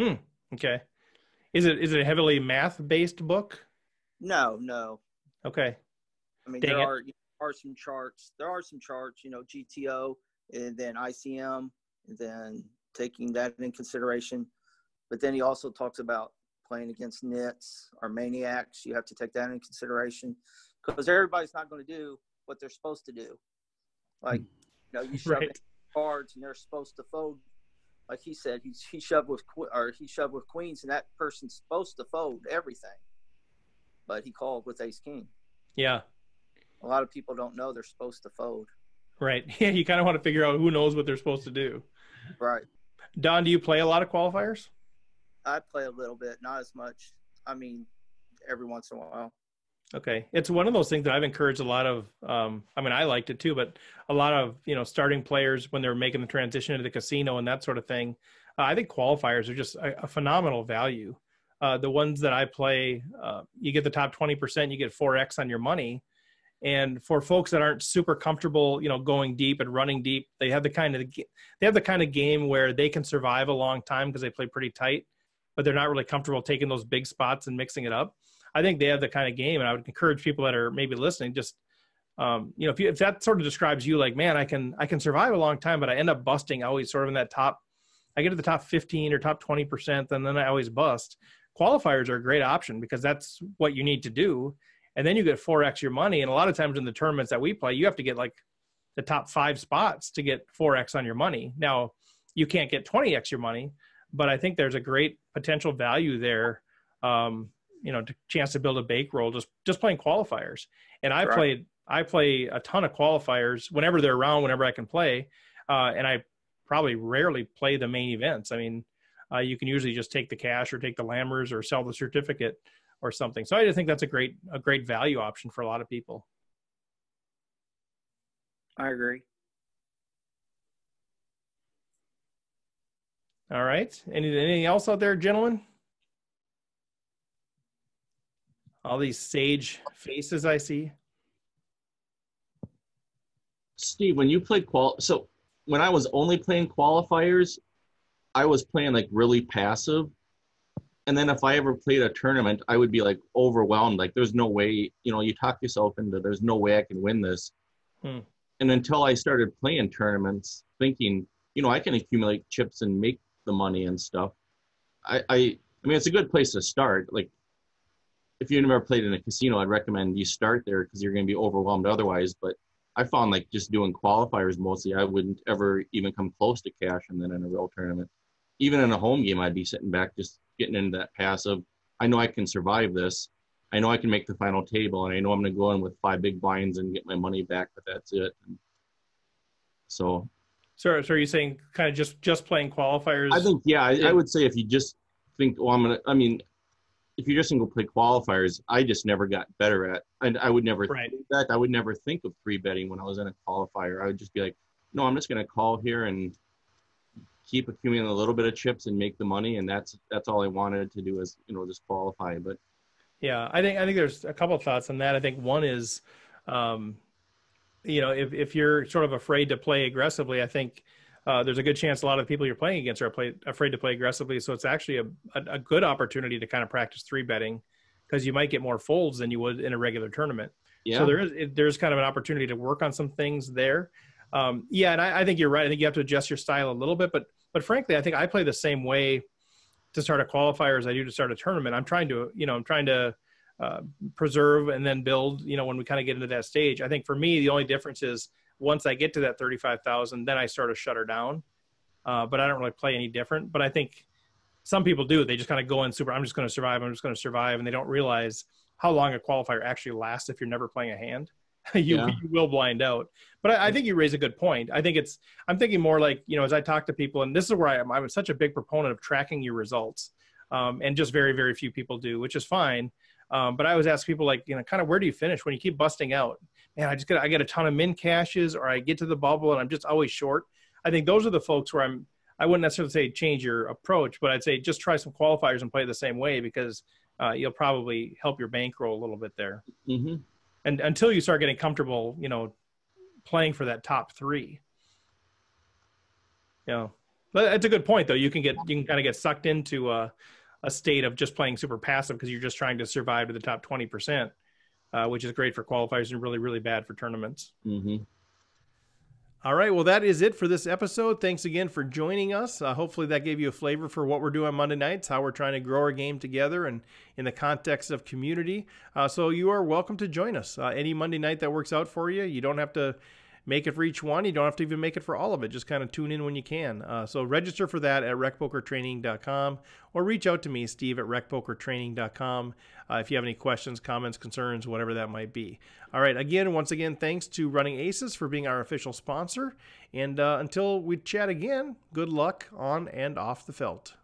S4: Hmm.
S1: Okay. Is it is it a heavily math based book?
S4: No, no.
S1: Okay.
S4: I mean,
S1: Dang
S4: there
S1: it.
S4: are are some charts. There are some charts, you know, GTO and then ICM, and then taking that in consideration. But then he also talks about playing against nits or maniacs. You have to take that in consideration because everybody's not going to do what they're supposed to do. Like, hmm. you know, you shove
S1: Right.
S4: cards and they're supposed to fold. Like he said, he he shoved with or he shoved with queens, and that person's supposed to fold everything. But he called with ace king.
S1: Yeah.
S4: A lot of people don't know they're supposed to fold.
S1: Right. Yeah, you kind of want to figure out who knows what they're supposed to do.
S4: Right.
S1: Don, do you play a lot of qualifiers?
S4: I play a little bit, not as much. I mean, every once in a while.
S1: Okay, it's one of those things that I've encouraged a lot of. Um, I mean, I liked it too, but a lot of you know starting players when they're making the transition into the casino and that sort of thing. Uh, I think qualifiers are just a, a phenomenal value. Uh, the ones that I play, uh, you get the top twenty percent, you get four x on your money. And for folks that aren't super comfortable, you know, going deep and running deep, they have the kind of they have the kind of game where they can survive a long time because they play pretty tight, but they're not really comfortable taking those big spots and mixing it up. I think they have the kind of game, and I would encourage people that are maybe listening, just um, you know, if, you, if that sort of describes you, like, man, I can I can survive a long time, but I end up busting always sort of in that top. I get to the top fifteen or top twenty percent, and then I always bust. Qualifiers are a great option because that's what you need to do, and then you get four x your money. And a lot of times in the tournaments that we play, you have to get like the top five spots to get four x on your money. Now, you can't get twenty x your money, but I think there's a great potential value there. Um, you know chance to build a bankroll just just playing qualifiers. And I
S3: Correct.
S1: played I play a ton of qualifiers whenever they're around, whenever I can play, uh, and I probably rarely play the main events. I mean, uh, you can usually just take the cash or take the lammers or sell the certificate or something. So I just think that's a great a great value option for a lot of people.
S4: I agree.
S1: All right. Any, anything else out there, gentlemen? All these sage faces I see.
S5: Steve, when you played qual, so when I was only playing qualifiers, I was playing like really passive. And then if I ever played a tournament, I would be like overwhelmed. Like there's no way, you know, you talk yourself into there's no way I can win this.
S1: Hmm.
S5: And until I started playing tournaments, thinking, you know, I can accumulate chips and make the money and stuff. I, I, I mean, it's a good place to start. Like, if you've never played in a casino, I'd recommend you start there because you're going to be overwhelmed otherwise. But I found like just doing qualifiers mostly, I wouldn't ever even come close to cash and then in a real tournament. Even in a home game, I'd be sitting back just getting into that passive. I know I can survive this. I know I can make the final table, and I know I'm going to go in with five big blinds and get my money back, but that's it. And so
S1: So, so are you saying kind of just just playing qualifiers?
S5: I think, yeah, I, I would say if you just think, well, I'm gonna. I mean, if you're just gonna go play qualifiers, I just never got better at, and I would never.
S1: Right.
S5: Fact, I would never think of three betting when I was in a qualifier. I would just be like, no, I'm just gonna call here and keep accumulating a little bit of chips and make the money, and that's that's all I wanted to do is you know just qualify. But
S1: Yeah, I think I think there's a couple of thoughts on that. I think one is, um, you know, if if you're sort of afraid to play aggressively, I think uh, there's a good chance a lot of the people you're playing against are play, afraid to play aggressively. So it's actually a, a, a good opportunity to kind of practice three betting because you might get more folds than you would in a regular tournament.
S5: yeah,
S1: So there is it, there's kind of an opportunity to work on some things there. Um, yeah, and I, I think you're right. I think you have to adjust your style a little bit, but but frankly, I think I play the same way to start a qualifier as I do to start a tournament. I'm trying to you know I'm trying to uh, preserve and then build. You know when we kind of get into that stage, I think for me the only difference is once I get to that thirty five thousand, then I start to shut her down. Uh, but I don't really play any different. But I think some people do. They just kind of go in super. I'm just going to survive. I'm just going to survive, and they don't realize how long a qualifier actually lasts if you're never playing a hand. you,
S5: Yeah.
S1: you will blind out. But I, I think you raise a good point. I think it's. I'm thinking more like you know, as I talk to people, and this is where I am. I'm such a big proponent of tracking your results, um, and just very very few people do, which is fine. Um, but I always ask people like, you know, kind of where do you finish when you keep busting out? Man, I just get I get a ton of min cashes, or I get to the bubble and I'm just always short. I think those are the folks where I'm. I wouldn't necessarily say change your approach, but I'd say just try some qualifiers and play the same way because uh, you'll probably help your bankroll a little bit there.
S5: hmm
S1: And until you start getting comfortable, you know, playing for that top three. Know, but it's a good point though. You can get you can kind of get sucked into a, a state of just playing super passive because you're just trying to survive to the top twenty percent, uh, which is great for qualifiers and really really bad for tournaments.
S5: hmm
S1: All right, well, that is it for this episode. Thanks again for joining us. Uh, hopefully, that gave you a flavor for what we're doing Monday nights, how we're trying to grow our game together and in the context of community. Uh, so, you are welcome to join us. Uh, any Monday night that works out for you, you don't have to make it for each one. You don't have to even make it for all of it. Just kind of tune in when you can. Uh, so, register for that at recpokertraining.com or reach out to me, Steve, at recpokertraining.com uh, if you have any questions, comments, concerns, whatever that might be. All right, again, once again, thanks to Running Aces for being our official sponsor. And uh, until we chat again, good luck on and off the felt.